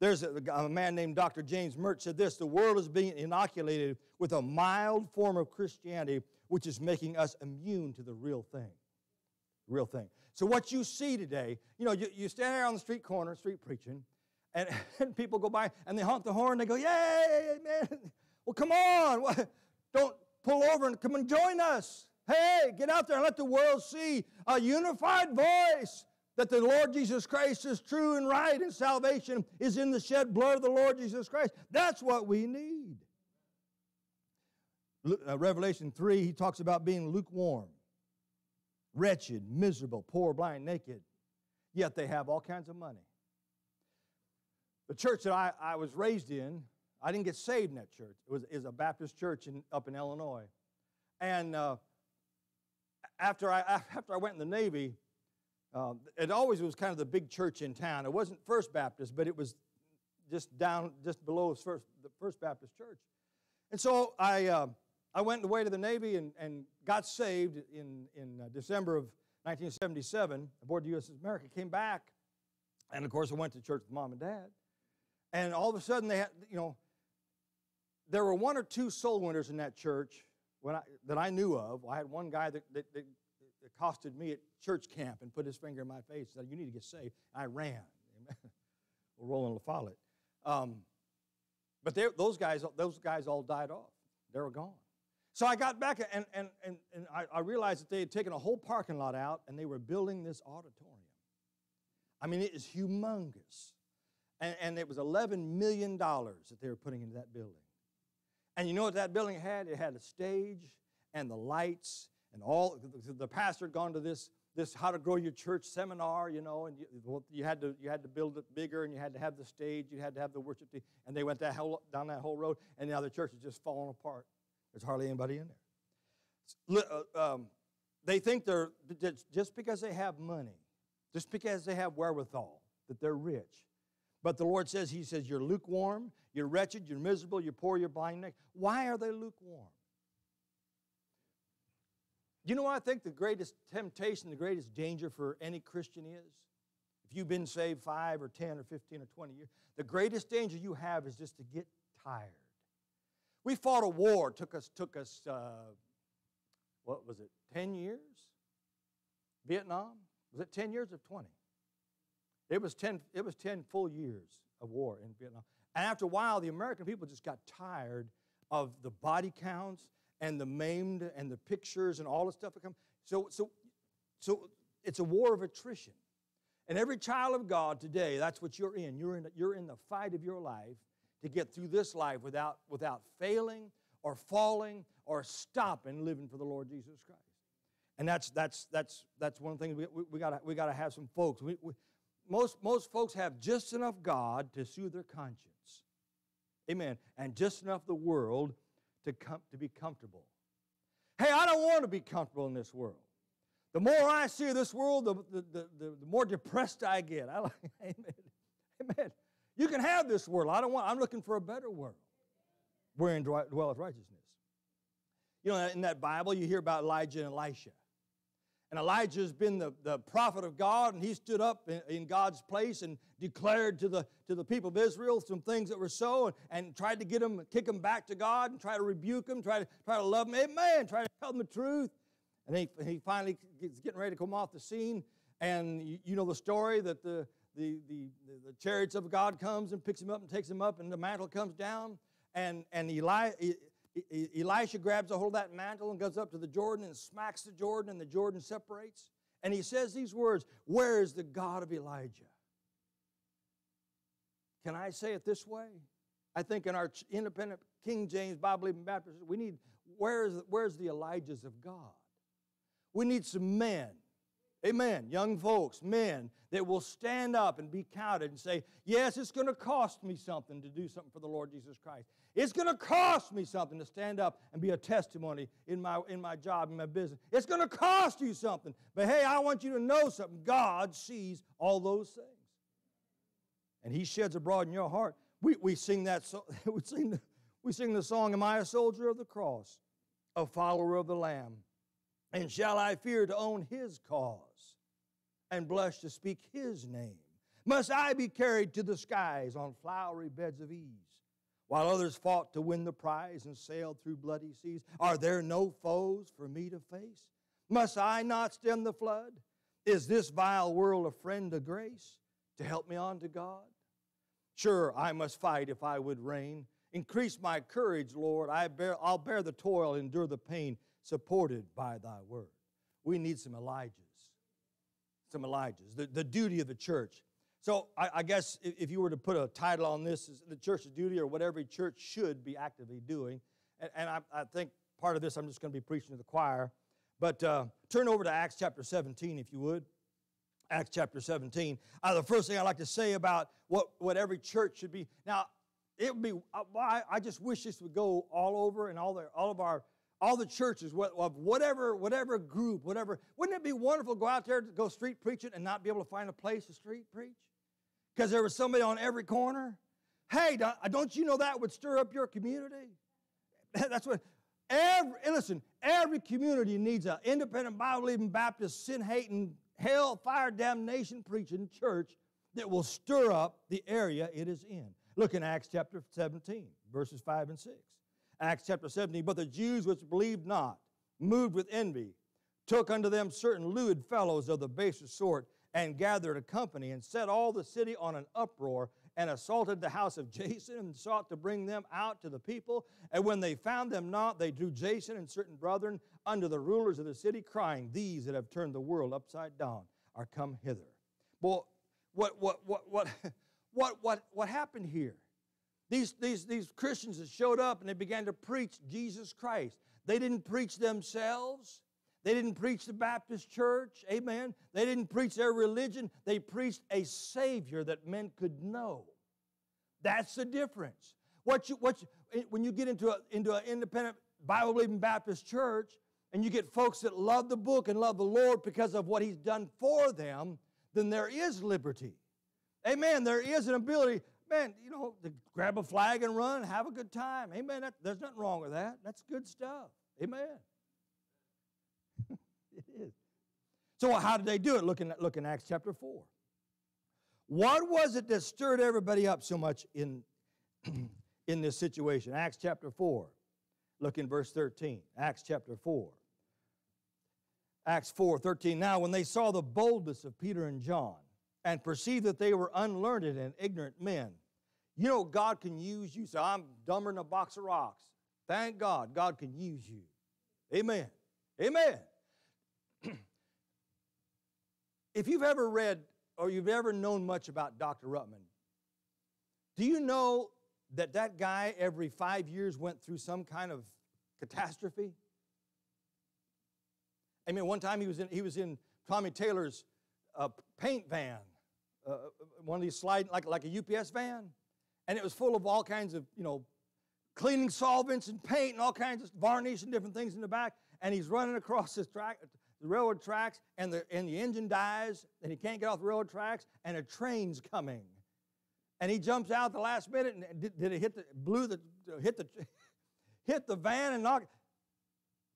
There's a, a, man named Dr. James Murch said this the world is being inoculated with a mild form of Christianity, which is making us immune to the real thing. Real thing. So, what you see today, you know, you, you stand there on the street corner, street preaching, and, and people go by and they honk the horn, they go, Yay, man. Well, come on. What? Don't pull over and come and join us. Hey, get out there and let the world see a unified voice that the Lord Jesus Christ is true and right and salvation is in the shed blood of the Lord Jesus Christ. That's what we need. Uh, Revelation 3, he talks about being lukewarm. wretched, miserable, poor, blind, naked, yet they have all kinds of money. The church that I, I was raised in, I didn't get saved in that church. It was is a Baptist church in, up in Illinois. And uh, after, I, after I went in the Navy, um, it always was kind of the big church in town. It wasn't First Baptist, but it was just down, just below first, the First Baptist Church. And so I, uh, I went away to the Navy and, and got saved in, in uh, December of 1977 aboard the USS America. Came back, and of course I went to church with mom and dad. And all of a sudden they had, you know, there were one or two soul winners in that church when I, that I knew of. I had one guy that, that, that accosted me at church camp and put his finger in my face and said, You need to get saved. I ran. well, Roland La Follette. Um, but they, those, guys, those guys all died off. They were gone. So I got back and, and, and, and I, I realized that they had taken a whole parking lot out and they were building this auditorium. I mean, it is humongous. And, and it was $11 million that they were putting into that building. And you know what that building had? It had a stage and the lights and all. The pastor had gone to this, this how to grow your church seminar, you know, and you, you, had to, you had to build it bigger and you had to have the stage, you had to have the worship team. And they went that whole, down that whole road, and now the church is just falling apart. There's hardly anybody in there. Uh, um, they think they're, just because they have money, just because they have wherewithal, that they're rich. But the Lord says, He says, You're lukewarm, you're wretched, you're miserable, you're poor, you're blind. Why are they lukewarm? You know what I think the greatest temptation, the greatest danger for any Christian is? If you've been saved five or 10 or 15 or 20 years, the greatest danger you have is just to get tired. We fought a war, took us, took us uh, what was it, 10 years? Vietnam? Was it 10 years or 20? It was 10, it was 10 full years of war in Vietnam. And after a while, the American people just got tired of the body counts and the maimed and the pictures and all the stuff that come. So, so, so it's a war of attrition. And every child of God today, that's what you're in. You're in, you're in the fight of your life to get through this life without, without failing or falling or stopping living for the Lord Jesus Christ. And that's, that's, that's, that's one thing we, we, we got we to have some folks. We, we, most, most folks have just enough God to soothe their conscience. Amen. And just enough the world to, com- to be comfortable. Hey, I don't want to be comfortable in this world. The more I see this world, the, the, the, the, more depressed I get. I like, amen. Amen. You can have this world. I don't want, I'm looking for a better world wherein dwelleth righteousness. You know, in that Bible, you hear about Elijah and Elisha. And Elijah has been the, the prophet of God, and he stood up in, in, God's place and declared to the, to the people of Israel some things that were so, and, and tried to get them, kick them back to God, and try to rebuke them, try to, try to love them. Amen. Try to tell them the truth. And he, he finally gets getting ready to come off the scene. And you, you know the story that the, the, the, the chariots of God comes and picks him up and takes him up, and the mantle comes down. And, and Eli, Elisha grabs a hold of that mantle and goes up to the Jordan and smacks the Jordan, and the Jordan separates. And he says these words Where is the God of Elijah? Can I say it this way? I think in our independent King James Bible believing Baptist, we need where's where's the Elijahs of God? We need some men Amen. Young folks, men that will stand up and be counted and say, Yes, it's going to cost me something to do something for the Lord Jesus Christ. It's going to cost me something to stand up and be a testimony in my, in my job, in my business. It's going to cost you something. But hey, I want you to know something. God sees all those things. And He sheds abroad in your heart. We, we sing that so, we, sing the, we sing the song, Am I a soldier of the cross, a follower of the Lamb? And shall I fear to own his cause and blush to speak his name? Must I be carried to the skies on flowery beds of ease? While others fought to win the prize and sailed through bloody seas, are there no foes for me to face? Must I not stem the flood? Is this vile world a friend of grace to help me on to God? Sure, I must fight if I would reign. Increase my courage, Lord. I bear, I'll bear the toil, endure the pain supported by thy word. We need some Elijahs. Some Elijahs. The, the duty of the church. So I, I guess if, you were to put a title on this, is the church's duty or what every church should be actively doing. And, and I, I think part of this I'm just going to be preaching to the choir. But uh, turn over to Acts chapter 17, if you would. Acts chapter 17. Uh, the first thing I'd like to say about what, what every church should be. Now, it would be, uh, I, I just wish this would go all over and all, the, all of our, all the churches of whatever, whatever group, whatever. Wouldn't it be wonderful to go out there to go street preaching and not be able to find a place to street preach? Because there was somebody on every corner? Hey, don't, uh, don't you know that would stir up your community? That's what every listen, every community needs an independent Bible believing Baptist, sin hating, hell, fire, damnation preaching church that will stir up the area it is in. Look in Acts chapter 17, verses 5 and 6. Acts chapter 17, but the Jews which believed not, moved with envy, took unto them certain lewd fellows of the baser sort, and gathered a company, and set all the city on an uproar, and assaulted the house of Jason, and sought to bring them out to the people. And when they found them not, they drew Jason and certain brethren unto the rulers of the city, crying, These that have turned the world upside down are come hither. Well, what, what, what, what, what, what, what happened here? These, these, these Christians that showed up and they began to preach Jesus Christ. They didn't preach themselves. They didn't preach the Baptist church. Amen. They didn't preach their religion. They preached a Savior that men could know. That's the difference. What you, what you, when you get into, a, into an independent Bible believing Baptist church and you get folks that love the book and love the Lord because of what He's done for them, then there is liberty. Amen. There is an ability, man, you know, grab a flag and run, have a good time. Amen. That, there's nothing wrong with that. That's good stuff. Amen. it is. So, how did they do it? Look in, look in Acts chapter 4. What was it that stirred everybody up so much in, in this situation? Acts chapter 4. Look in verse 13. Acts chapter 4. Acts 4 13. Now, when they saw the boldness of Peter and John and perceived that they were unlearned and ignorant men, you know, God can use you. So I'm dumber than a box of rocks. Thank God, God can use you. Amen. Amen. if you've ever read or you've ever known much about Dr. Ruttman, do you know that that guy every five years went through some kind of catastrophe? I mean, one time he was in, he was in Tommy Taylor's uh, paint van, uh, one of these sliding, like, like a UPS van, and it was full of all kinds of, you know, cleaning solvents and paint and all kinds of varnish and different things in the back. And he's running across this track, the railroad tracks, and the, and the engine dies, and he can't get off the railroad tracks, and a train's coming. And he jumps out the last minute, and did, did it hit the, blew the, hit the, hit the van and knocked,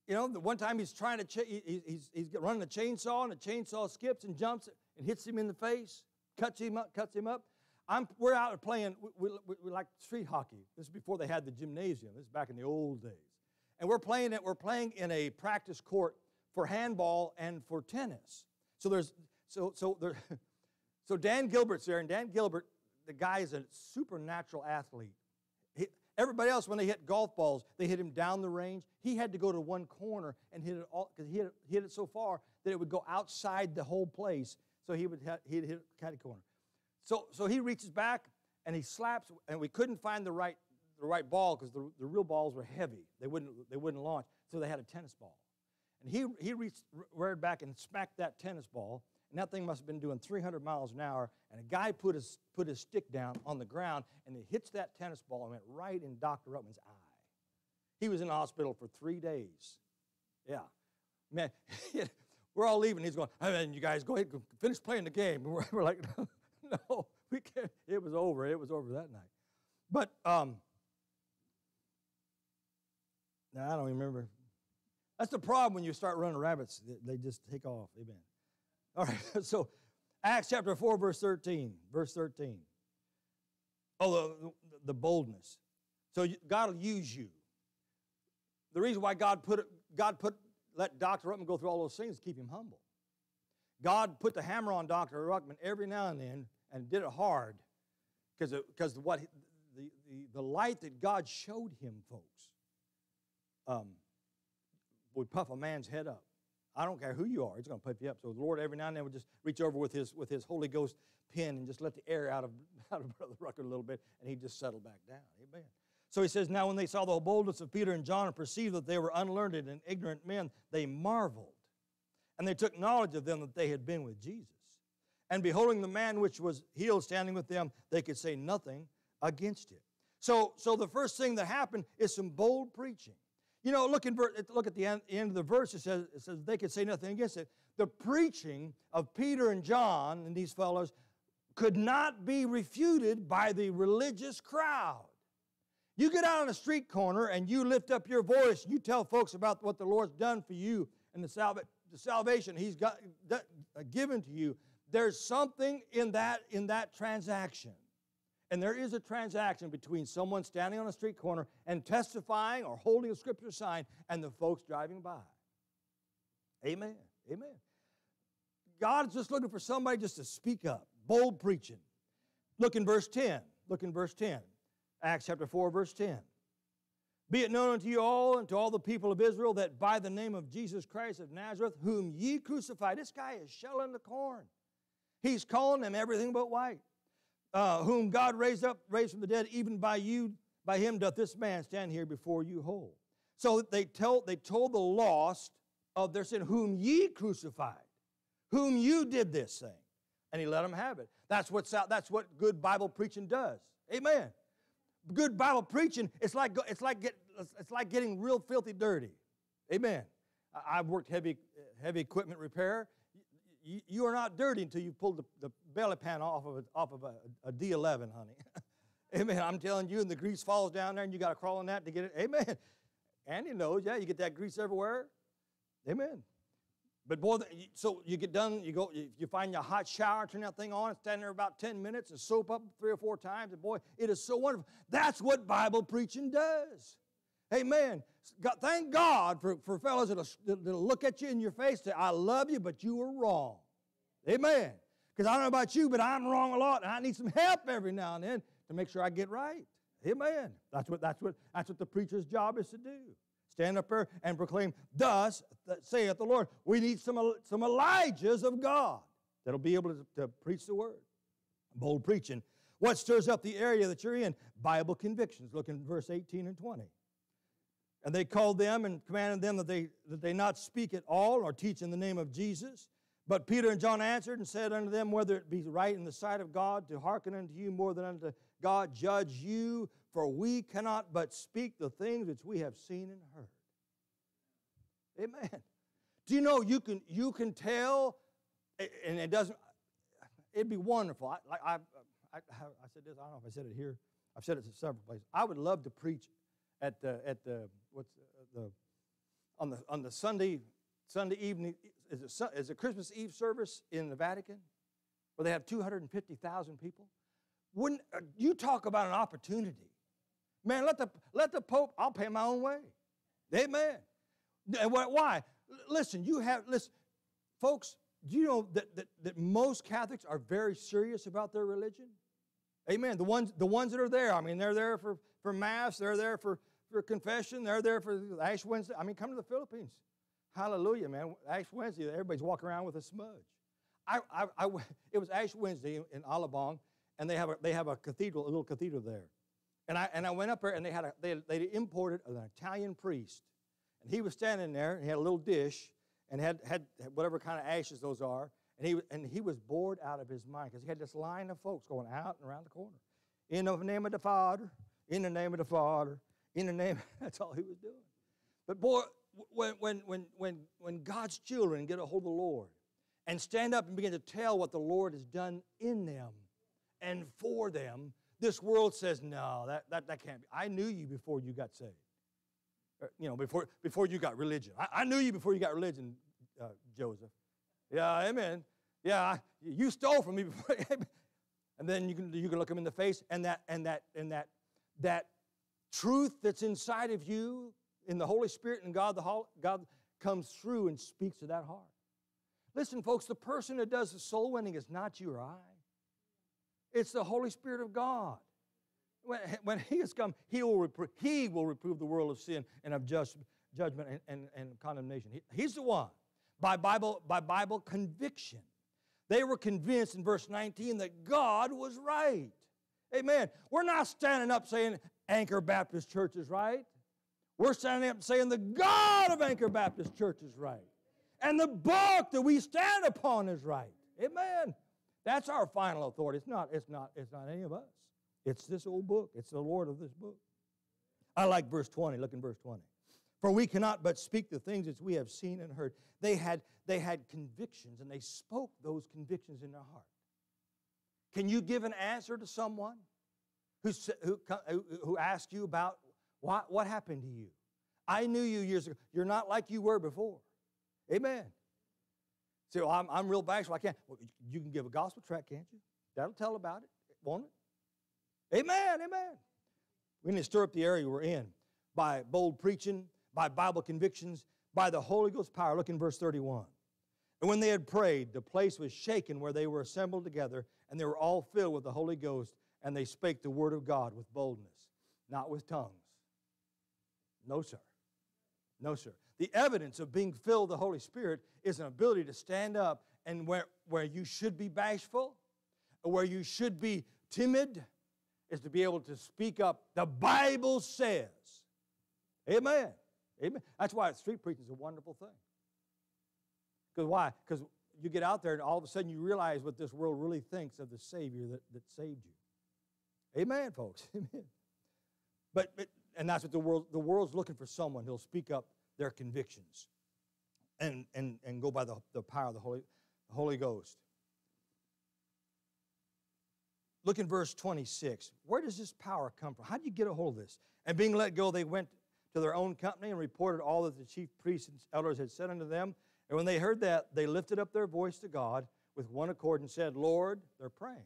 you know, the one time he's trying to, ch- he's, he's running a chainsaw, and the chainsaw skips and jumps and hits him in the face, cuts him up, cuts him up. I'm, we're out playing, we, we, we like street hockey. This is before they had the gymnasium. This is back in the old days. And we're playing it, we're playing in a practice court for handball and for tennis. So there's, so, so there, so Dan Gilbert's there, and Dan Gilbert, the guy is a supernatural athlete. Everybody else, when they hit golf balls, they hit him down the range. He had to go to one corner and hit it all, because he hit it, hit it so far that it would go outside the whole place. So he would ha- he'd hit catty corner. So, so he reaches back and he slaps, and we couldn't find the right, the right ball because the, the real balls were heavy. They wouldn't, they wouldn't launch. So they had a tennis ball. And he, he reached reared back and smacked that tennis ball, and that thing must have been doing 300 miles an hour. And a guy put his, put his stick down on the ground, and it hits that tennis ball and went right in Dr. Ruckman's eye. He was in the hospital for three days. Yeah. Man, we're all leaving. He's going, hey, man, you guys go ahead, finish playing the game. We're, we're like, no, we can't. It was over. It was over that night. But um, now I don't remember. That's the problem when you start running rabbits. They just take off. Amen. All right. So Acts chapter 4, verse 13. Verse 13. Oh, the, the boldness. So God will use you. The reason why God put God put let Dr. Ruckman go through all those things is keep him humble. God put the hammer on Dr. Ruckman every now and then and did it hard because because what the, the, the light that God showed him, folks, um, would puff a man's head up. I don't care who you are; it's going to puff you up. So the Lord every now and then would just reach over with his with his Holy Ghost pen and just let the air out of out of Brother Rucker a little bit, and he'd just settle back down. Amen. So he says, Now when they saw the boldness of Peter and John and perceived that they were unlearned and ignorant men, they marveled. And they took knowledge of them that they had been with Jesus. And beholding the man which was healed standing with them, they could say nothing against it. So, so the first thing that happened is some bold preaching. You know, look, in, look at the end, end of the verse, it says, it says they could say nothing against it. The preaching of Peter and John and these fellows could not be refuted by the religious crowd. You get out on a street corner and you lift up your voice you tell folks about what the Lord's done for you and the, salva- the salvation He's got, uh, given to you. There's something in that, in that transaction. And there is a transaction between someone standing on a street corner and testifying or holding a scripture sign and the folks driving by. Amen. Amen. God's just looking for somebody just to speak up, bold preaching. Look in verse 10. Look in verse 10. Acts chapter 4, verse 10. Be it known unto you all and to all the people of Israel that by the name of Jesus Christ of Nazareth, whom ye crucified, this guy is shelling the corn. He's calling them everything but white. Uh, whom God raised up, raised from the dead, even by you, by him doth this man stand here before you whole. So they tell they told the lost of their sin, whom ye crucified, whom you did this thing, and he let them have it. That's what that's what good Bible preaching does. Amen. Good Bible preaching, it's like it's like get, it's like getting real filthy dirty. Amen. I've worked heavy heavy equipment repair you, you are not dirty until you pull the, the belly pan off of a, off of a, a D11, honey. Amen. I'm telling you, and the grease falls down there, and you got to crawl on that to get it. Amen. Andy knows, yeah, you get that grease everywhere. Amen. But boy, so you get done, you go, you find your hot shower, turn that thing on, stand there about 10 minutes and soap up three or four times, and boy, it is so wonderful. That's what Bible preaching does. Amen. God, thank God for, for fellows that'll, that'll look at you in your face and say, I love you, but you were wrong. Amen. Because I don't know about you, but I'm wrong a lot, and I need some help every now and then to make sure I get right. Amen. That's what, that's what, that's what the preacher's job is to do. Stand up there and proclaim, Thus saith the Lord. We need some, some Elijahs of God that'll be able to, to preach the word. Bold preaching. What stirs up the area that you're in? Bible convictions. Look in verse 18 and 20. And they called them and commanded them that they, that they not speak at all or teach in the name of Jesus. But Peter and John answered and said unto them, Whether it be right in the sight of God to hearken unto you more than unto God, judge you, for we cannot but speak the things which we have seen and heard. Amen. Do you know you can you can tell, and it doesn't. It'd be wonderful. I, like I, I, I said this. I don't know if I said it here. I've said it in several places. I would love to preach at the at the what's the on the on the Sunday Sunday evening is it is a Christmas Eve service in the Vatican where they have 250,000 people. Wouldn't uh, you talk about an opportunity? Man, let the let the Pope. I'll pay my own way. Amen. Why? Listen, you have listen, folks. Do you know that, that, that most Catholics are very serious about their religion? Amen. The ones, the ones that are there, I mean, they're there for, for Mass, they're there for for confession. They're there for Ash Wednesday. I mean, come to the Philippines. Hallelujah, man. Ash Wednesday, everybody's walking around with a smudge. I, I, I, it was Ash Wednesday in Alabang, and they have a, they have a cathedral, a little cathedral there. And I, and I went up there, and they had a, they, they imported an Italian priest. And he was standing there, and he had a little dish, and had, had whatever kind of ashes those are. And he, and he was bored out of his mind because he had this line of folks going out and around the corner. In the name of the Father, in the name of the Father, in the name, that's all he was doing. But boy, when, when, when, when, when God's children get a hold of the Lord and stand up and begin to tell what the Lord has done in them and for them, this world says, no, that, that, that can't be. I knew you before you got saved. Uh, you know, before, before you got religion. I, I knew you before you got religion, uh, Joseph. Yeah, amen. Yeah, you stole from me before. and then you can, you can look them in the face, and that, and that, and that, that truth that's inside of you in the Holy Spirit and God, the God comes through and speaks to that heart. Listen, folks, the person that does the soul winning is not you or I. It's the Holy Spirit of God. When, when He has come, He will, repro- he will reprove the world of sin and of just, judgment and, and, and condemnation. He, he's the one. By Bible, by Bible conviction. They were convinced in verse 19 that God was right. Amen. We're not standing up saying, Anchor Baptist Church is right. We're standing up saying the God of Anchor Baptist Church is right. And the book that we stand upon is right. Amen. That's our final authority. It's not, it's not, it's not any of us. It's this old book. It's the Lord of this book. I like verse 20. Look in verse 20. For we cannot but speak the things which we have seen and heard. They had, they had convictions and they spoke those convictions in their heart. Can you give an answer to someone who, who, who asked you about what, what happened to you? I knew you years ago. You're not like you were before. Amen. Say, well, I'm, I'm real bashful. I can't. Well, you can give a gospel tract, can't you? That'll tell about it, won't it? Amen, amen. We need to stir up the area we're in by bold preaching, by Bible convictions, by the Holy Ghost power. Look in verse 31. And when they had prayed, the place was shaken where they were assembled together, and they were all filled with the Holy Ghost, and they spake the word of God with boldness, not with tongues. No, sir. No, sir. The evidence of being filled with the Holy Spirit is an ability to stand up and where, where you should be bashful, where you should be timid, is to be able to speak up. The Bible says. Amen. Amen. That's why street preaching is a wonderful thing. Because why? Because you get out there and all of a sudden you realize what this world really thinks of the Savior that, that saved you. Amen, folks. Amen. But, but and that's what the world the world's looking for someone who'll speak up their convictions and and, and go by the, the power of the Holy, the Holy Ghost. Look in verse 26. Where does this power come from? How do you get a hold of this? And being let go, they went to their own company and reported all that the chief priests and elders had said unto them. And when they heard that, they lifted up their voice to God with one accord and said, Lord, they're praying.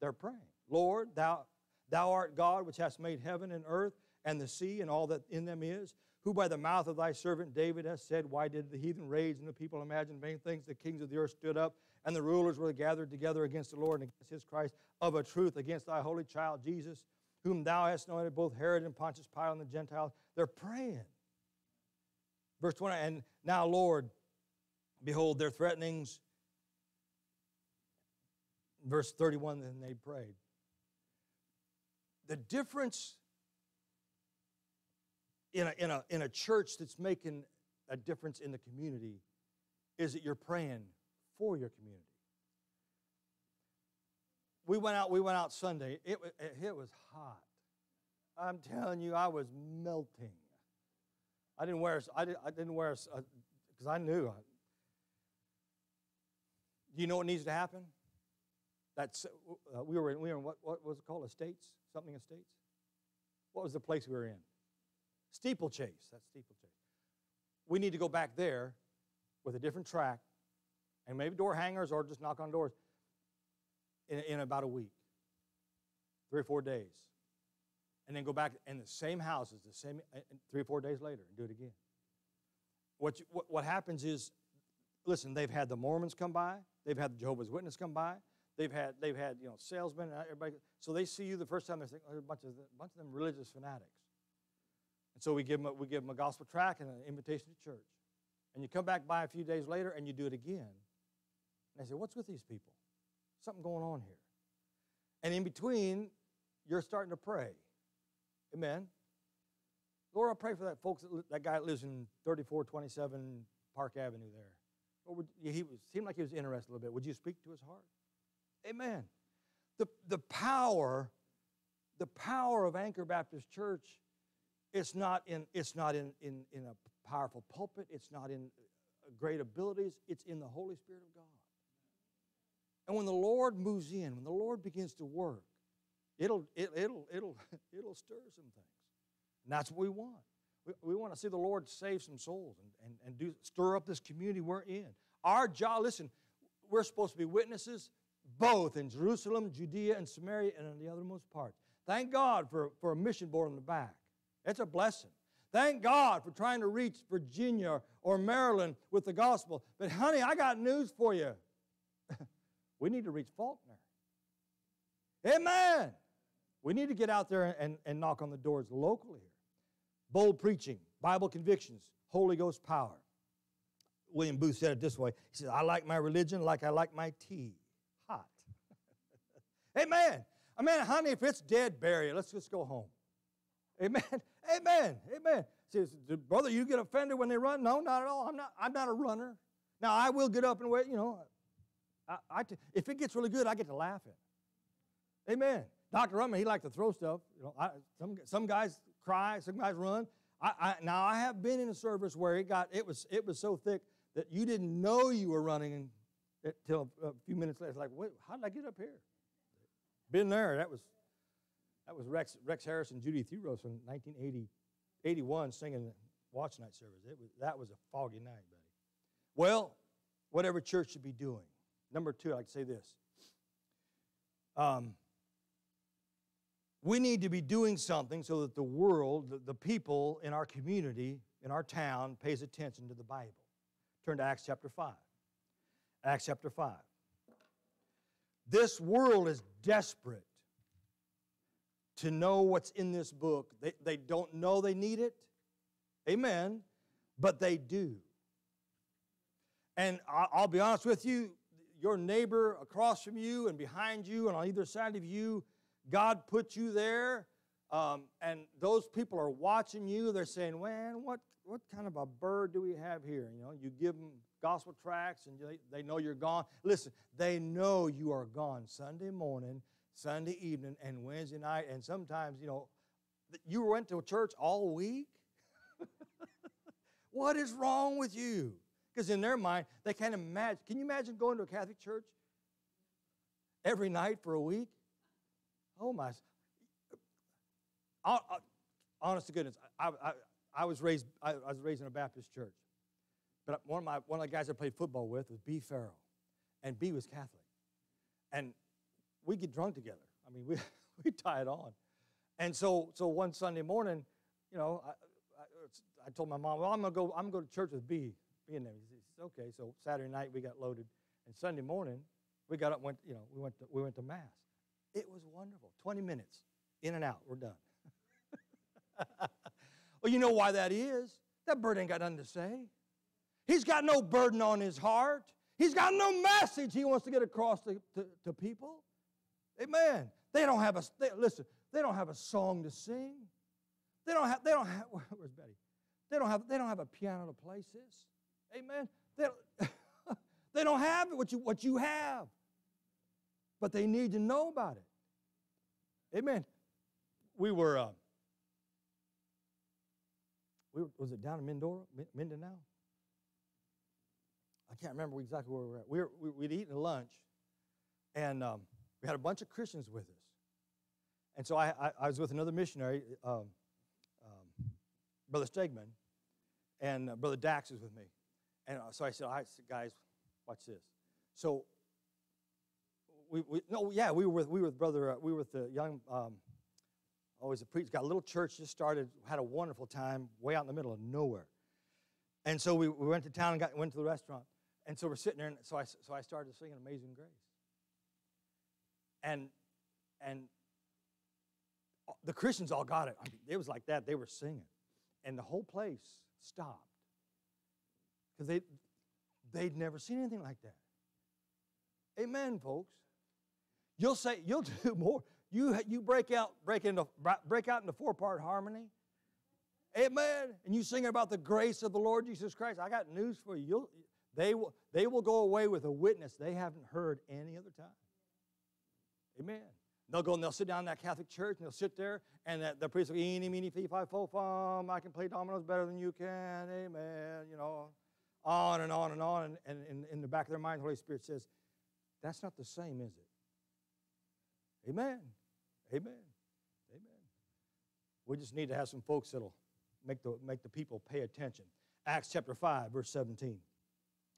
They're praying. Lord, thou, thou art God which hast made heaven and earth and the sea and all that in them is, who by the mouth of thy servant David has said, Why did the heathen rage and the people imagine vain things? The kings of the earth stood up, and the rulers were gathered together against the Lord and against his Christ, of a truth against thy holy child Jesus, whom thou hast anointed, both Herod and Pontius Pilate and the Gentiles. They're praying. Verse 20, and now, Lord, behold their threatenings. Verse 31, then they prayed. The difference in a, in, a, in a church that's making a difference in the community is that you're praying for your community. We went out, we went out Sunday. It, it, it was hot. I'm telling you, I was melting. I didn't wear, I didn't, I didn't wear, because I knew. Do you know what needs to happen? That's, uh, we were in, we were in what, what was it called? Estates? Something estates? What was the place we were in? Steeplechase. That's steeplechase. We need to go back there with a different track and maybe door hangers or just knock on doors in, in about a week, three or four days. And then go back in the same houses, the same uh, uh, three or four days later, and do it again. What, you, what, what happens is, listen, they've had the Mormons come by, they've had the Jehovah's Witness come by, they've had they've had you know salesmen, and everybody. So they see you the first time, they think, oh, a bunch of a bunch of them religious fanatics. And so we give them a, we give them a gospel tract and an invitation to church. And you come back by a few days later and you do it again. And I say, what's with these people? Something going on here. And in between, you're starting to pray. Amen. Lord, I pray for that folks, that, that guy that lives in 3427 Park Avenue there. Or would, he was, seemed like he was interested a little bit. Would you speak to his heart? Amen. The, the power, the power of Anchor Baptist Church, it's not in, it's not in, in, in a powerful pulpit, it's not in uh, great abilities, it's in the Holy Spirit of God. And when the Lord moves in, when the Lord begins to work, it'll, it, it'll, it'll, it'll stir some things. And that's what we want. We, we want to see the Lord save some souls and, and, and do, stir up this community we're in. Our job, listen, we're supposed to be witnesses both in Jerusalem, Judea, and Samaria, and in the othermost parts. Thank God for, for a mission board on the back. It's a blessing. Thank God for trying to reach Virginia or Maryland with the gospel. But, honey, I got news for you. we need to reach Faulkner. Amen. We need to get out there and, and knock on the doors locally here. Bold preaching, Bible convictions, Holy Ghost power. William Booth said it this way He said, I like my religion like I like my tea Amen. I mean, honey, if it's dead, bury it. Let's just go home. Amen. Amen. Amen. Says, brother, you get offended when they run? No, not at all. I'm not. I'm not a runner. Now I will get up and wait. You know, I, I t- if it gets really good, I get to laugh at. Amen. Dr. Ruckman, he liked to throw stuff. You know, I, some some guys cry, some guys run. I, I, now I have been in a service where it got it was it was so thick that you didn't know you were running until a few minutes later. It's like, wait, how did I get up here? Been there. That was that was Rex, Rex Harris and Judy Theros from 1980, 81 singing Watch Night service. It was, that was a foggy night, buddy. Well, whatever church should be doing. Number two, I'd say this. Um, we need to be doing something so that the world, the, the people in our community, in our town, pays attention to the Bible. Turn to Acts chapter 5. Acts chapter 5. This world is desperate to know what's in this book. They, they don't know they need it. Amen. But they do. And I'll be honest with you, your neighbor across from you and behind you and on either side of you, God put you there. Um, and those people are watching you. They're saying, man, what, what kind of a bird do we have here? You know, you give them gospel tracts and they, they know you're gone. Listen, they know you are gone Sunday morning Sunday evening and Wednesday night, and sometimes, you know, you went to church all week? what is wrong with you? Because in their mind, they can't imagine. Can you imagine going to a Catholic church every night for a week? Oh my. Uh, uh, honest to goodness, I, I, I was raised I, I, was raised in a Baptist church, but one of my one of the guys I played football with was B. Farrell, and B was Catholic, and we get drunk together. I mean, we, we tie it on. And so, so one Sunday morning, you know, I, I, I told my mom, well, I'm going to go, I'm going to church with B. B and them. He said, okay. So Saturday night we got loaded. And Sunday morning, we got up, went, you know, we went to, we went to Mass. It was wonderful. 20 minutes, in and out, we're done. well, you know why that is? That bird ain't got nothing to say. He's got no burden on his heart. He's got no message he wants to get across to, to, to people. Amen. They don't have a, they, listen, they don't have a song to sing. They don't have, they don't have, where's Betty? They don't have, they don't have a piano to play, sis. Amen. They don't, they don't have what you, what you have. But they need to know about it. Amen. We were, uh, we were, was it down in Mindoro, Mindanao? I can't remember exactly where we were at. We were, we, would eaten lunch, and um, we had a bunch of Christians with us. And so I, I, I was with another missionary, um, um, Brother Stegman, and uh, Brother Dax was with me. And uh, so I said, all right, guys, watch this. So we, we no, yeah, we were with, we were with Brother, uh, we were with the young, um, always a preacher, got a little church, just started, had a wonderful time way out in the middle of nowhere. And so we, we went to town and got, went to the restaurant. And so we're sitting there, and so I, so I started singing Amazing Grace. And, and the Christians all got it. I mean, it was like that. They were singing. And the whole place stopped. Because they, they'd never seen anything like that. Amen, folks. You'll say, you'll do more. You, you break out, break into, break out into four-part harmony. Amen. And you sing about the grace of the Lord Jesus Christ. I got news for you. You'll, they, will, they will go away with a witness they haven't heard any other time. Amen. They'll go and they'll sit down in that Catholic church and they'll sit there and the, the priest will eeny, meeny, fee, fi, fo, fum. I can play dominoes better than you can. Amen. You know, on and on and on. And, and, and in the back of their mind, the Holy Spirit says, that's not the same, is it? Amen. Amen. Amen. We just need to have some folks that'll make the, make the people pay attention. Acts chapter 5, verse 17.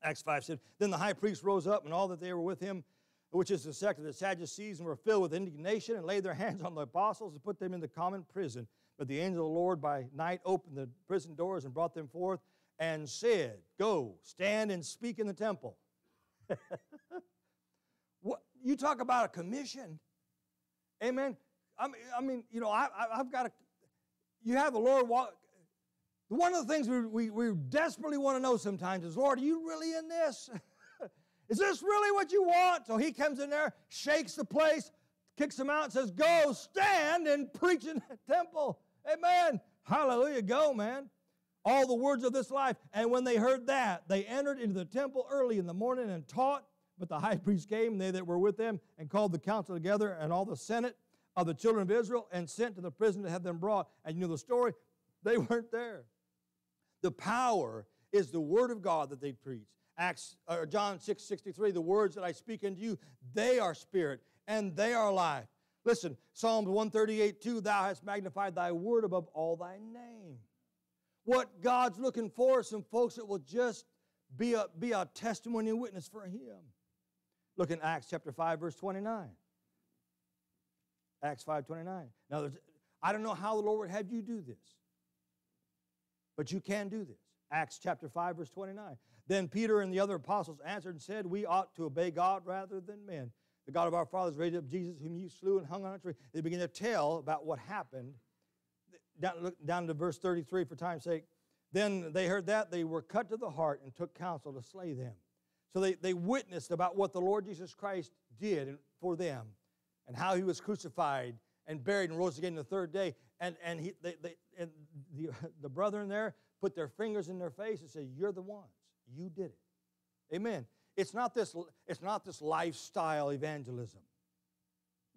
Acts 5 said, Then the high priest rose up, and all that they were with him which is the sect of the Sadducees, and were filled with indignation and laid their hands on the apostles and put them in the common prison. But the angel of the Lord by night opened the prison doors and brought them forth and said, Go, stand and speak in the temple. what, you talk about a commission. Amen. I mean, you know, I, have got a, you have the Lord walk. One of the things we, we, we desperately want to know sometimes is, Lord, are you really in this? Is this really what you want? So he comes in there, shakes the place, kicks them out, and says, Go stand and preach in the temple. Amen. Hallelujah. Go, man. All the words of this life. And when they heard that, they entered into the temple early in the morning and taught. But the high priest came, and they that were with them, and called the council together and all the senate of the children of Israel, and sent to the prison to have them brought. And you know the story? They weren't there. The power is the word of God that they preach. Acts uh, or John 6 63, the words that I speak unto you, they are spirit and they are life. Listen, Psalms 138 2, thou hast magnified thy word above all thy name. What God's looking for is some folks that will just be a, be a testimony and witness for Him. Look in Acts chapter 5, verse 29. Acts 5 29. Now, I don't know how the Lord would have you do this, but you can do this. Acts chapter 5, verse 29. Then Peter and the other apostles answered and said, We ought to obey God rather than men. The God of our fathers raised up Jesus, whom you slew and hung on a tree. They begin to tell about what happened. Down, look down to verse 33 for time's sake. Then they heard that, they were cut to the heart and took counsel to slay them. So they, they witnessed about what the Lord Jesus Christ did for them and how he was crucified and buried and rose again the third day. And, and, he, they, they, and the, the brethren there put their fingers in their face and said, You're the ones. You did it. Amen. It's not this, it's not this lifestyle evangelism.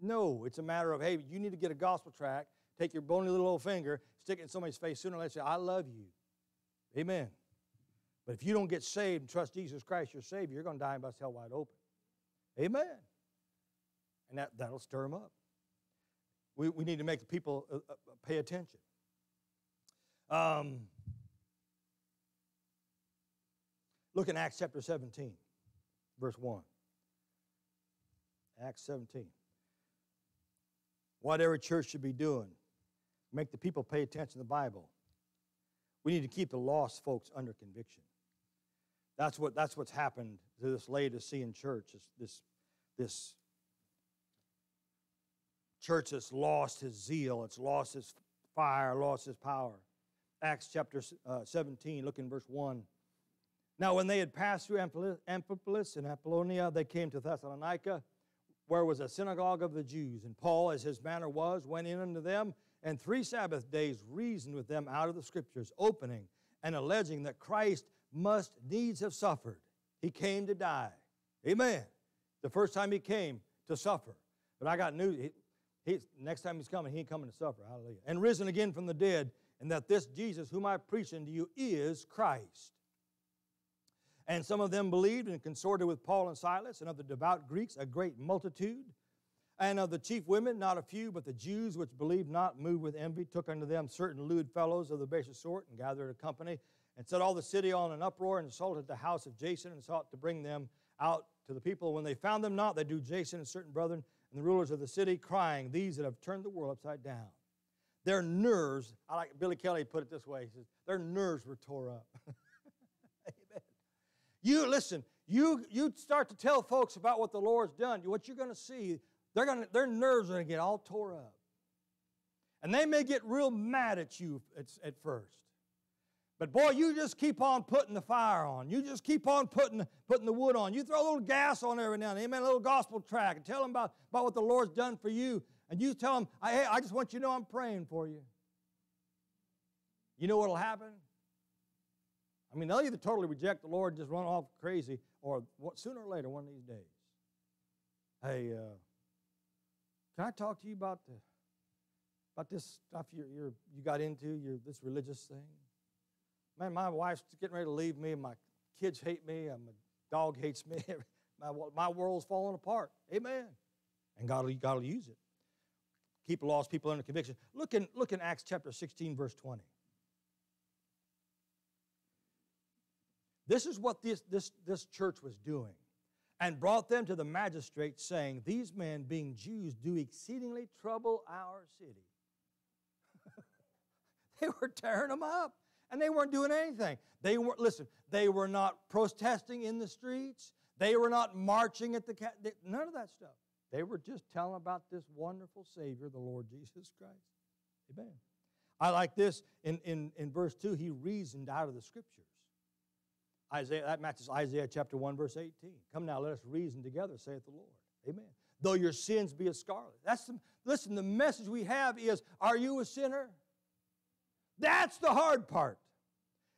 No, it's a matter of, hey, you need to get a gospel track, take your bony little old finger, stick it in somebody's face sooner or later, say, I love you. Amen. But if you don't get saved and trust Jesus Christ, your Savior, you're going to die and bust hell wide open. Amen. And that, that'll stir them up. We, we need to make the people uh, uh, pay attention. Um, look in Acts chapter 17, verse 1. Acts 17. What every church should be doing, make the people pay attention to the Bible. We need to keep the lost folks under conviction. That's, what, that's what's happened to this Laodicean church, this, this, this church that's lost his zeal, it's lost his fire, lost his power. Acts chapter uh, 17, look in verse 1. Now, when they had passed through Amphipolis and Apollonia, they came to Thessalonica, where was a synagogue of the Jews. And Paul, as his manner was, went in unto them, and three Sabbath days reasoned with them out of the Scriptures, opening and alleging that Christ must needs have suffered. He came to die. Amen. The first time he came to suffer. But I got news. He, he, next time he's coming, he ain't coming to suffer. Hallelujah. And risen again from the dead, and that this Jesus, whom I preach unto you, is Christ. And some of them believed and consorted with Paul and Silas, and of the devout Greeks, a great multitude. And of the chief women, not a few, but the Jews which believed not, moved with envy, took unto them certain lewd fellows of the basest sort, and gathered a company, and set all the city on an uproar, and assaulted the house of Jason, and sought to bring them out to the people. When they found them not, they drew Jason and certain brethren and the rulers of the city, crying, These that have turned the world upside down. Their nerves, I like Billy Kelly put it this way, he says, their nerves were tore up. Amen. You listen, you you start to tell folks about what the Lord's done, what you're going to see, they're gonna, their nerves are going to get all tore up. And they may get real mad at you at, at first. But boy, you just keep on putting the fire on. You just keep on putting, putting the wood on. You throw a little gas on every now and then, amen, a little gospel track, and tell them about, about what the Lord's done for you. And you tell them, hey, I just want you to know I'm praying for you. You know what'll happen? I mean, they'll either totally reject the Lord and just run off crazy, or what, sooner or later, one of these days. Hey, uh, can I talk to you about the about this stuff you're you got into, your this religious thing? Man, my wife's getting ready to leave me, my kids hate me, and my dog hates me. my, my world's falling apart. Amen. And God will, God will use it. Keep lost people under conviction. Look in, look in Acts chapter 16, verse 20. This is what this, this, this church was doing and brought them to the magistrate, saying, These men, being Jews, do exceedingly trouble our city. they were tearing them up, and they weren't doing anything. They weren't, listen, they were not protesting in the streets, they were not marching at the, none of that stuff. They were just telling about this wonderful Savior, the Lord Jesus Christ. Amen. I like this in, in, in verse 2, he reasoned out of the scriptures. Isaiah, that matches Isaiah chapter 1, verse 18. Come now, let us reason together, saith the Lord. Amen. Though your sins be as scarlet. That's the, listen, the message we have is are you a sinner? That's the hard part.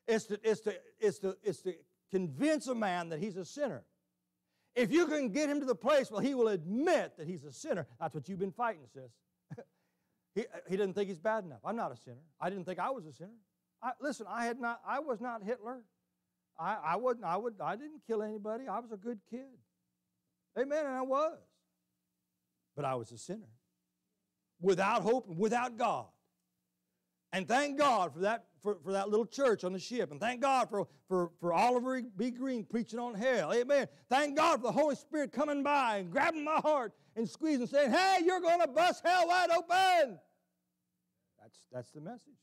It's to, it's, to, it's, to, it's to convince a man that he's a sinner. If you can get him to the place where he will admit that he's a sinner, that's what you've been fighting, sis. he, uh, he didn't think he's bad enough. I'm not a sinner. I didn't think I was a sinner. I, listen, I had not. I was not Hitler. I, I wasn't. I would. I didn't kill anybody. I was a good kid. Amen. And I was, but I was a sinner, without hope and without God. And thank God for that, for, for that little church on the ship. And thank God for, for, for Oliver B. Greene preaching on hell. Amen. Thank God for the Holy Spirit coming by and grabbing my heart and squeezing, saying, Hey, you're going to bust hell wide open. That's, that's the message.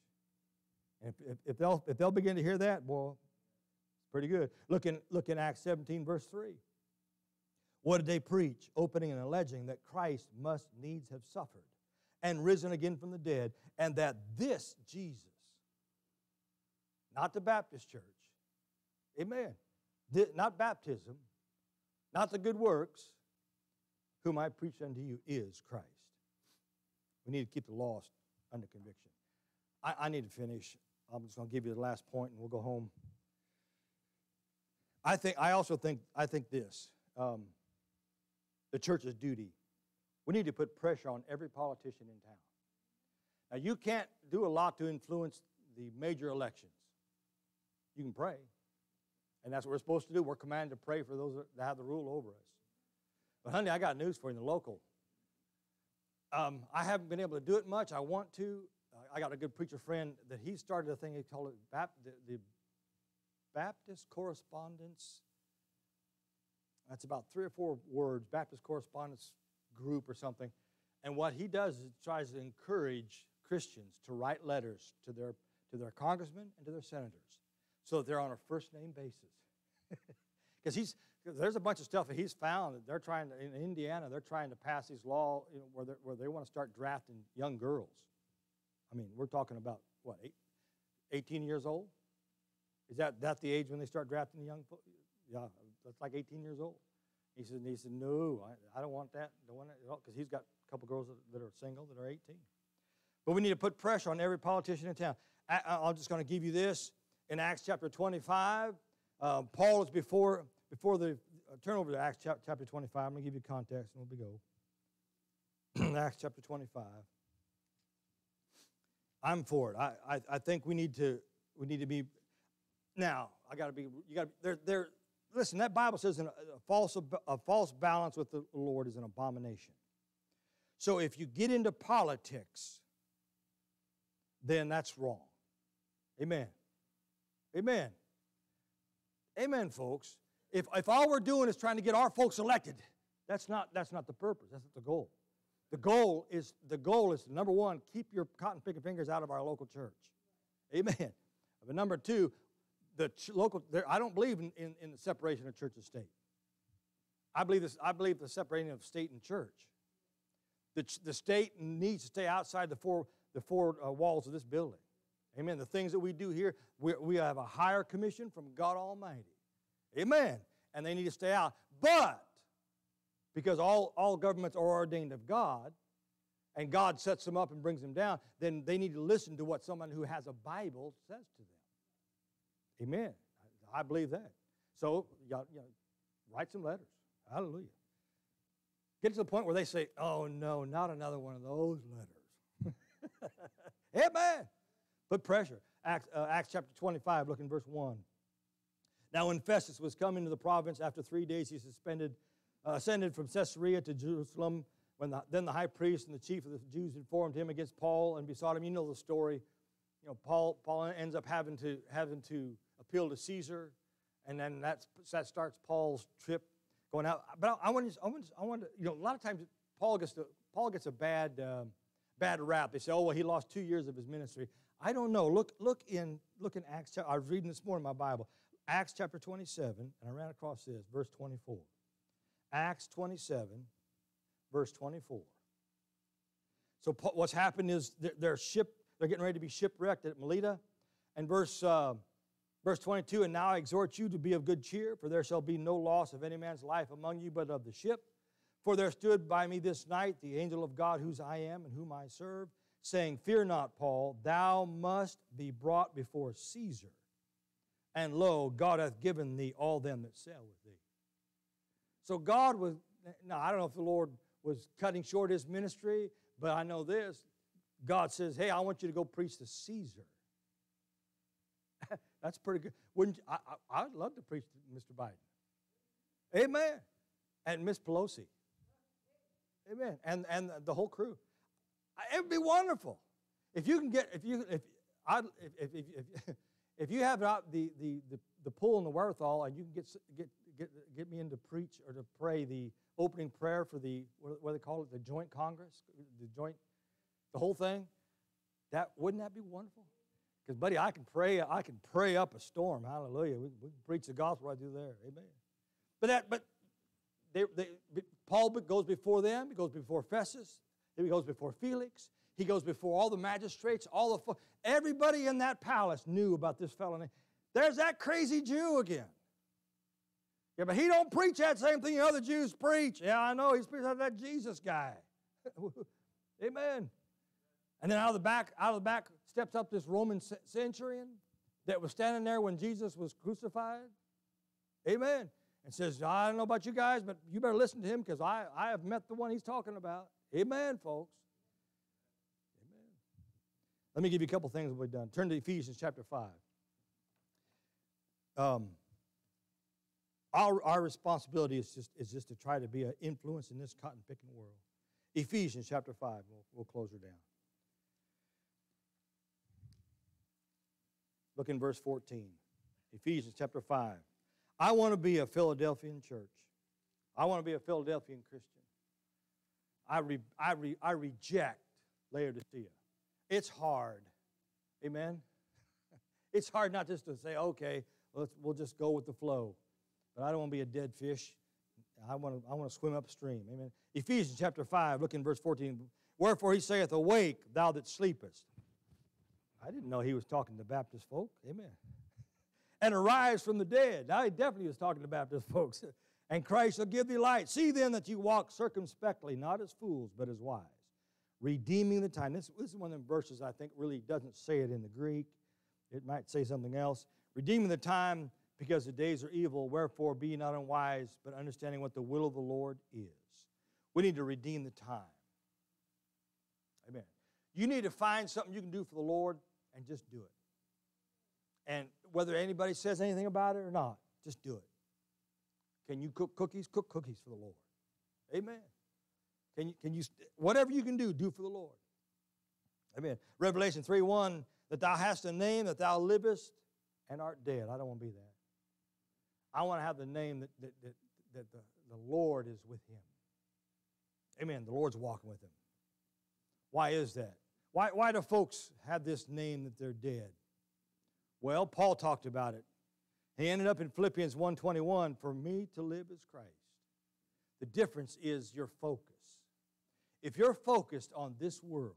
And if, if, if, they'll, if they'll begin to hear that, boy, it's pretty good. Look in, look in Acts 17, verse 3. What did they preach? Opening and alleging that Christ must needs have suffered and risen again from the dead, and that this Jesus, not the Baptist church, amen, not baptism, not the good works, whom I preach unto you is Christ. We need to keep the lost under conviction. I, I need to finish. I'm just going to give you the last point, and we'll go home. I think. I also think. I think this. Um, the church's duty. We need to put pressure on every politician in town. Now, you can't do a lot to influence the major elections. You can pray, and that's what we're supposed to do. We're commanded to pray for those that have the rule over us. But, honey, I got news for you in the local. Um, I haven't been able to do it much. I want to. I got a good preacher friend that he started a thing he called it Bap- the, the Baptist Correspondence that's about three or four words, Baptist Correspondence Group or something. And what he does is tries to encourage Christians to write letters to their, to their congressmen and to their senators so that they're on a first name basis. Because he's there's a bunch of stuff that he's found that they're trying to, in Indiana, they're trying to pass these law you know, where, where they want to start drafting young girls. I mean, we're talking about, what, eight, 18 years old? Is that, that the age when they start drafting the young? Yeah, that's like 18 years old. He said, he said, no, I, I don't want that. Don't want that because he's got a couple girls that, are single that are 18. But we need to put pressure on every politician in town. I, I'm just going to give you this in Acts chapter 25. Uh, Paul is before before the uh, turn over to Acts chapter, chapter 25. I'm going to give you context and we'll be go. Acts chapter 25. I'm for it. I, I, I think we need to we need to be now. I got to be. You got to. There there listen, that Bible says a, false, a false balance with the Lord is an abomination. So if you get into politics, then that's wrong. Amen. Amen. Amen, folks. If, if all we're doing is trying to get our folks elected, that's not, that's not the purpose. That's not the goal. The goal is the goal is number one, keep your cotton picking fingers out of our local church. Amen. But number two, the ch- local, there, I don't believe in, in, in, the separation of church and state. I believe, this, I believe the separating of state and church. The, ch- the state needs to stay outside the four, the four uh, walls of this building. Amen. The things that we do here, we, we have a higher commission from God Almighty. Amen. And they need to stay out. But because all, all governments are ordained of God, and God sets them up and brings them down, then they need to listen to what someone who has a Bible says to them. Amen. I believe that. So, you, write some letters. Hallelujah. Get to the point where they say, oh, no, not another one of those letters. Amen. Put pressure. Acts, uh, Acts chapter 25, look in verse 1. Now, when Festus was coming to the province, after three days he suspended, uh, ascended from Caesarea to Jerusalem. When the, then the high priest and the chief of the Jews informed him against Paul and besought him. You know the story. You know, Paul, Paul ends up having to, having to appeal to Caesar, and then that's, that starts Paul's trip going out. But I, I want to, I want, to, I you know, a lot of times Paul gets, to, Paul gets a bad, um, bad rap. They say, oh, well, he lost two years of his ministry. I don't know. Look, look in, look in Acts. I was reading this morning in my Bible. Acts chapter 27, and I ran across this, verse 24. Acts 27, verse 24. So what's happened is they're, ship, they're getting ready to be shipwrecked at Melita, and verse uh, Verse 22 And now I exhort you to be of good cheer, for there shall be no loss of any man's life among you, but of the ship. For there stood by me this night the angel of God, whose I am and whom I serve, saying, Fear not, Paul, thou must be brought before Caesar. And lo, God hath given thee all them that sail with thee. So God was, now I don't know if the Lord was cutting short his ministry, but I know this. God says, Hey, I want you to go preach to Caesar. That's pretty good. Wouldn't you, I, I, I'd love to preach to Mr. Biden. Amen. And Miss Pelosi. Amen. And, and the whole crew. It would be wonderful. If you can get, if you, if, I, if, if, if, if you have out the, the, the, the pull and the wherewithal and you can get, get, get, get me in to preach or to pray the opening prayer for the, what do they call it, the joint Congress, the joint, the whole thing, that, wouldn't that be wonderful? Because, buddy, I can pray, I can pray up a storm. Hallelujah. We, we can preach the gospel right through there. Amen. But that, but they, they, Paul goes before them. He goes before Festus. He goes before Felix. He goes before all the magistrates. All the everybody in that palace knew about this fellow. There's that crazy Jew again. Yeah, but he don't preach that same thing the other Jews preach. Yeah, I know. He's preaching that Jesus guy. Amen. And then out of the back, out of the back steps up this Roman centurion that was standing there when Jesus was crucified. Amen. And says, I don't know about you guys, but you better listen to him because I, I have met the one he's talking about. Amen, folks. Amen. Let me give you a couple things we've done. Turn to Ephesians chapter 5. Um, our, our responsibility is just, is just to try to be an influence in this cotton picking world. Ephesians chapter 5, we'll, we'll close her down. Look in verse 14. Ephesians chapter 5. I want to be a Philadelphian church. I want to be a Philadelphian Christian. I, re, I, re, I reject Laodicea. It's hard. Amen? It's hard not just to say, okay, let's, we'll just go with the flow. But I don't want to be a dead fish. I want to, I want to swim upstream. Amen. Ephesians chapter 5, look in verse 14. Wherefore he saith, Awake, thou that sleepest. I didn't know he was talking to Baptist folk. Amen. And arise from the dead. Now he definitely was talking to Baptist folks and Christ shall give thee light. See then that you walk circumspectly, not as fools, but as wise, redeeming the time. This, this is one of the verses I think really doesn't say it in the Greek. It might say something else. Redeeming the time because the days are evil, wherefore be not unwise, but understanding what the will of the Lord is. We need to redeem the time. Amen. You need to find something you can do for the Lord and just do it. And whether anybody says anything about it or not, just do it. Can you cook cookies? Cook cookies for the Lord. Amen. Can you, can you, whatever you can do, do for the Lord. Amen. Revelation 3 1, that thou hast a name, that thou livest and art dead. I don't want to be that. I want to have the name that, that, that, that the, the Lord is with him. Amen. The Lord's walking with him. Why is that? Why, why do folks have this name that they're dead? Well, Paul talked about it he ended up in Philippians 1:21, for me to live is Christ. The difference is your focus. If you're focused on this world,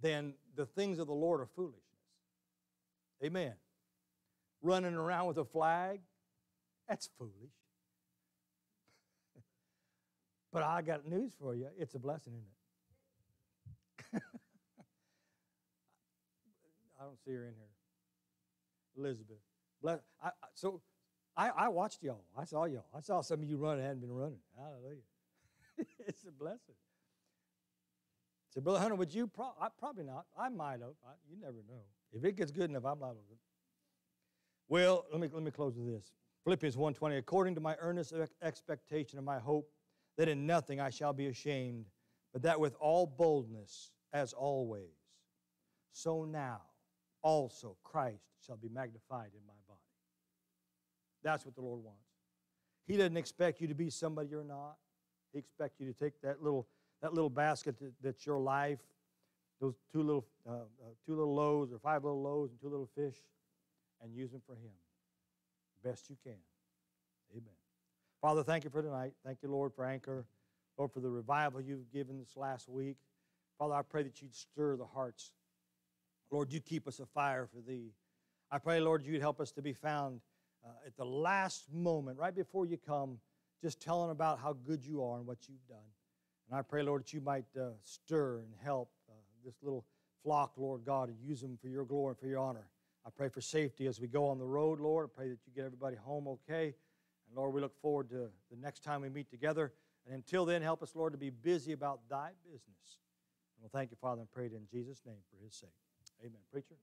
then the things of the Lord are foolishness. Amen. Running around with a flag, that's foolish. but I got news for you. It's a blessing, isn't it? I don't see her in here. Elizabeth. Bless, I, so I, I watched y'all. I saw y'all. I saw some of you run hadn't been running. Hallelujah. it's a blessing. So, Brother Hunter, would you? Pro- I, probably not. I might have. I, you never know. If it gets good enough, I'm not. Well, let me let me close with this. Philippians 1:20. According to my earnest expectation and my hope, that in nothing I shall be ashamed, but that with all boldness, as always, so now also Christ shall be magnified in my body. That's what the Lord wants. He doesn't expect you to be somebody you're not. He expects you to take that little, that little basket that, that's your life, those two little, uh, uh, two little loaves or five little loaves and two little fish, and use them for Him best you can. Amen. Father, thank you for tonight. Thank you, Lord, for Anchor. Lord, for the revival you've given this last week. Father, I pray that you'd stir the hearts Lord, you keep us afire for thee. I pray, Lord, you'd help us to be found uh, at the last moment, right before you come, just telling about how good you are and what you've done. And I pray, Lord, that you might uh, stir and help uh, this little flock, Lord God, and use them for your glory and for your honor. I pray for safety as we go on the road, Lord. I pray that you get everybody home okay. And Lord, we look forward to the next time we meet together. And until then, help us, Lord, to be busy about thy business. And we'll thank you, Father, and pray it in Jesus' name for his sake. Amen. Preacher?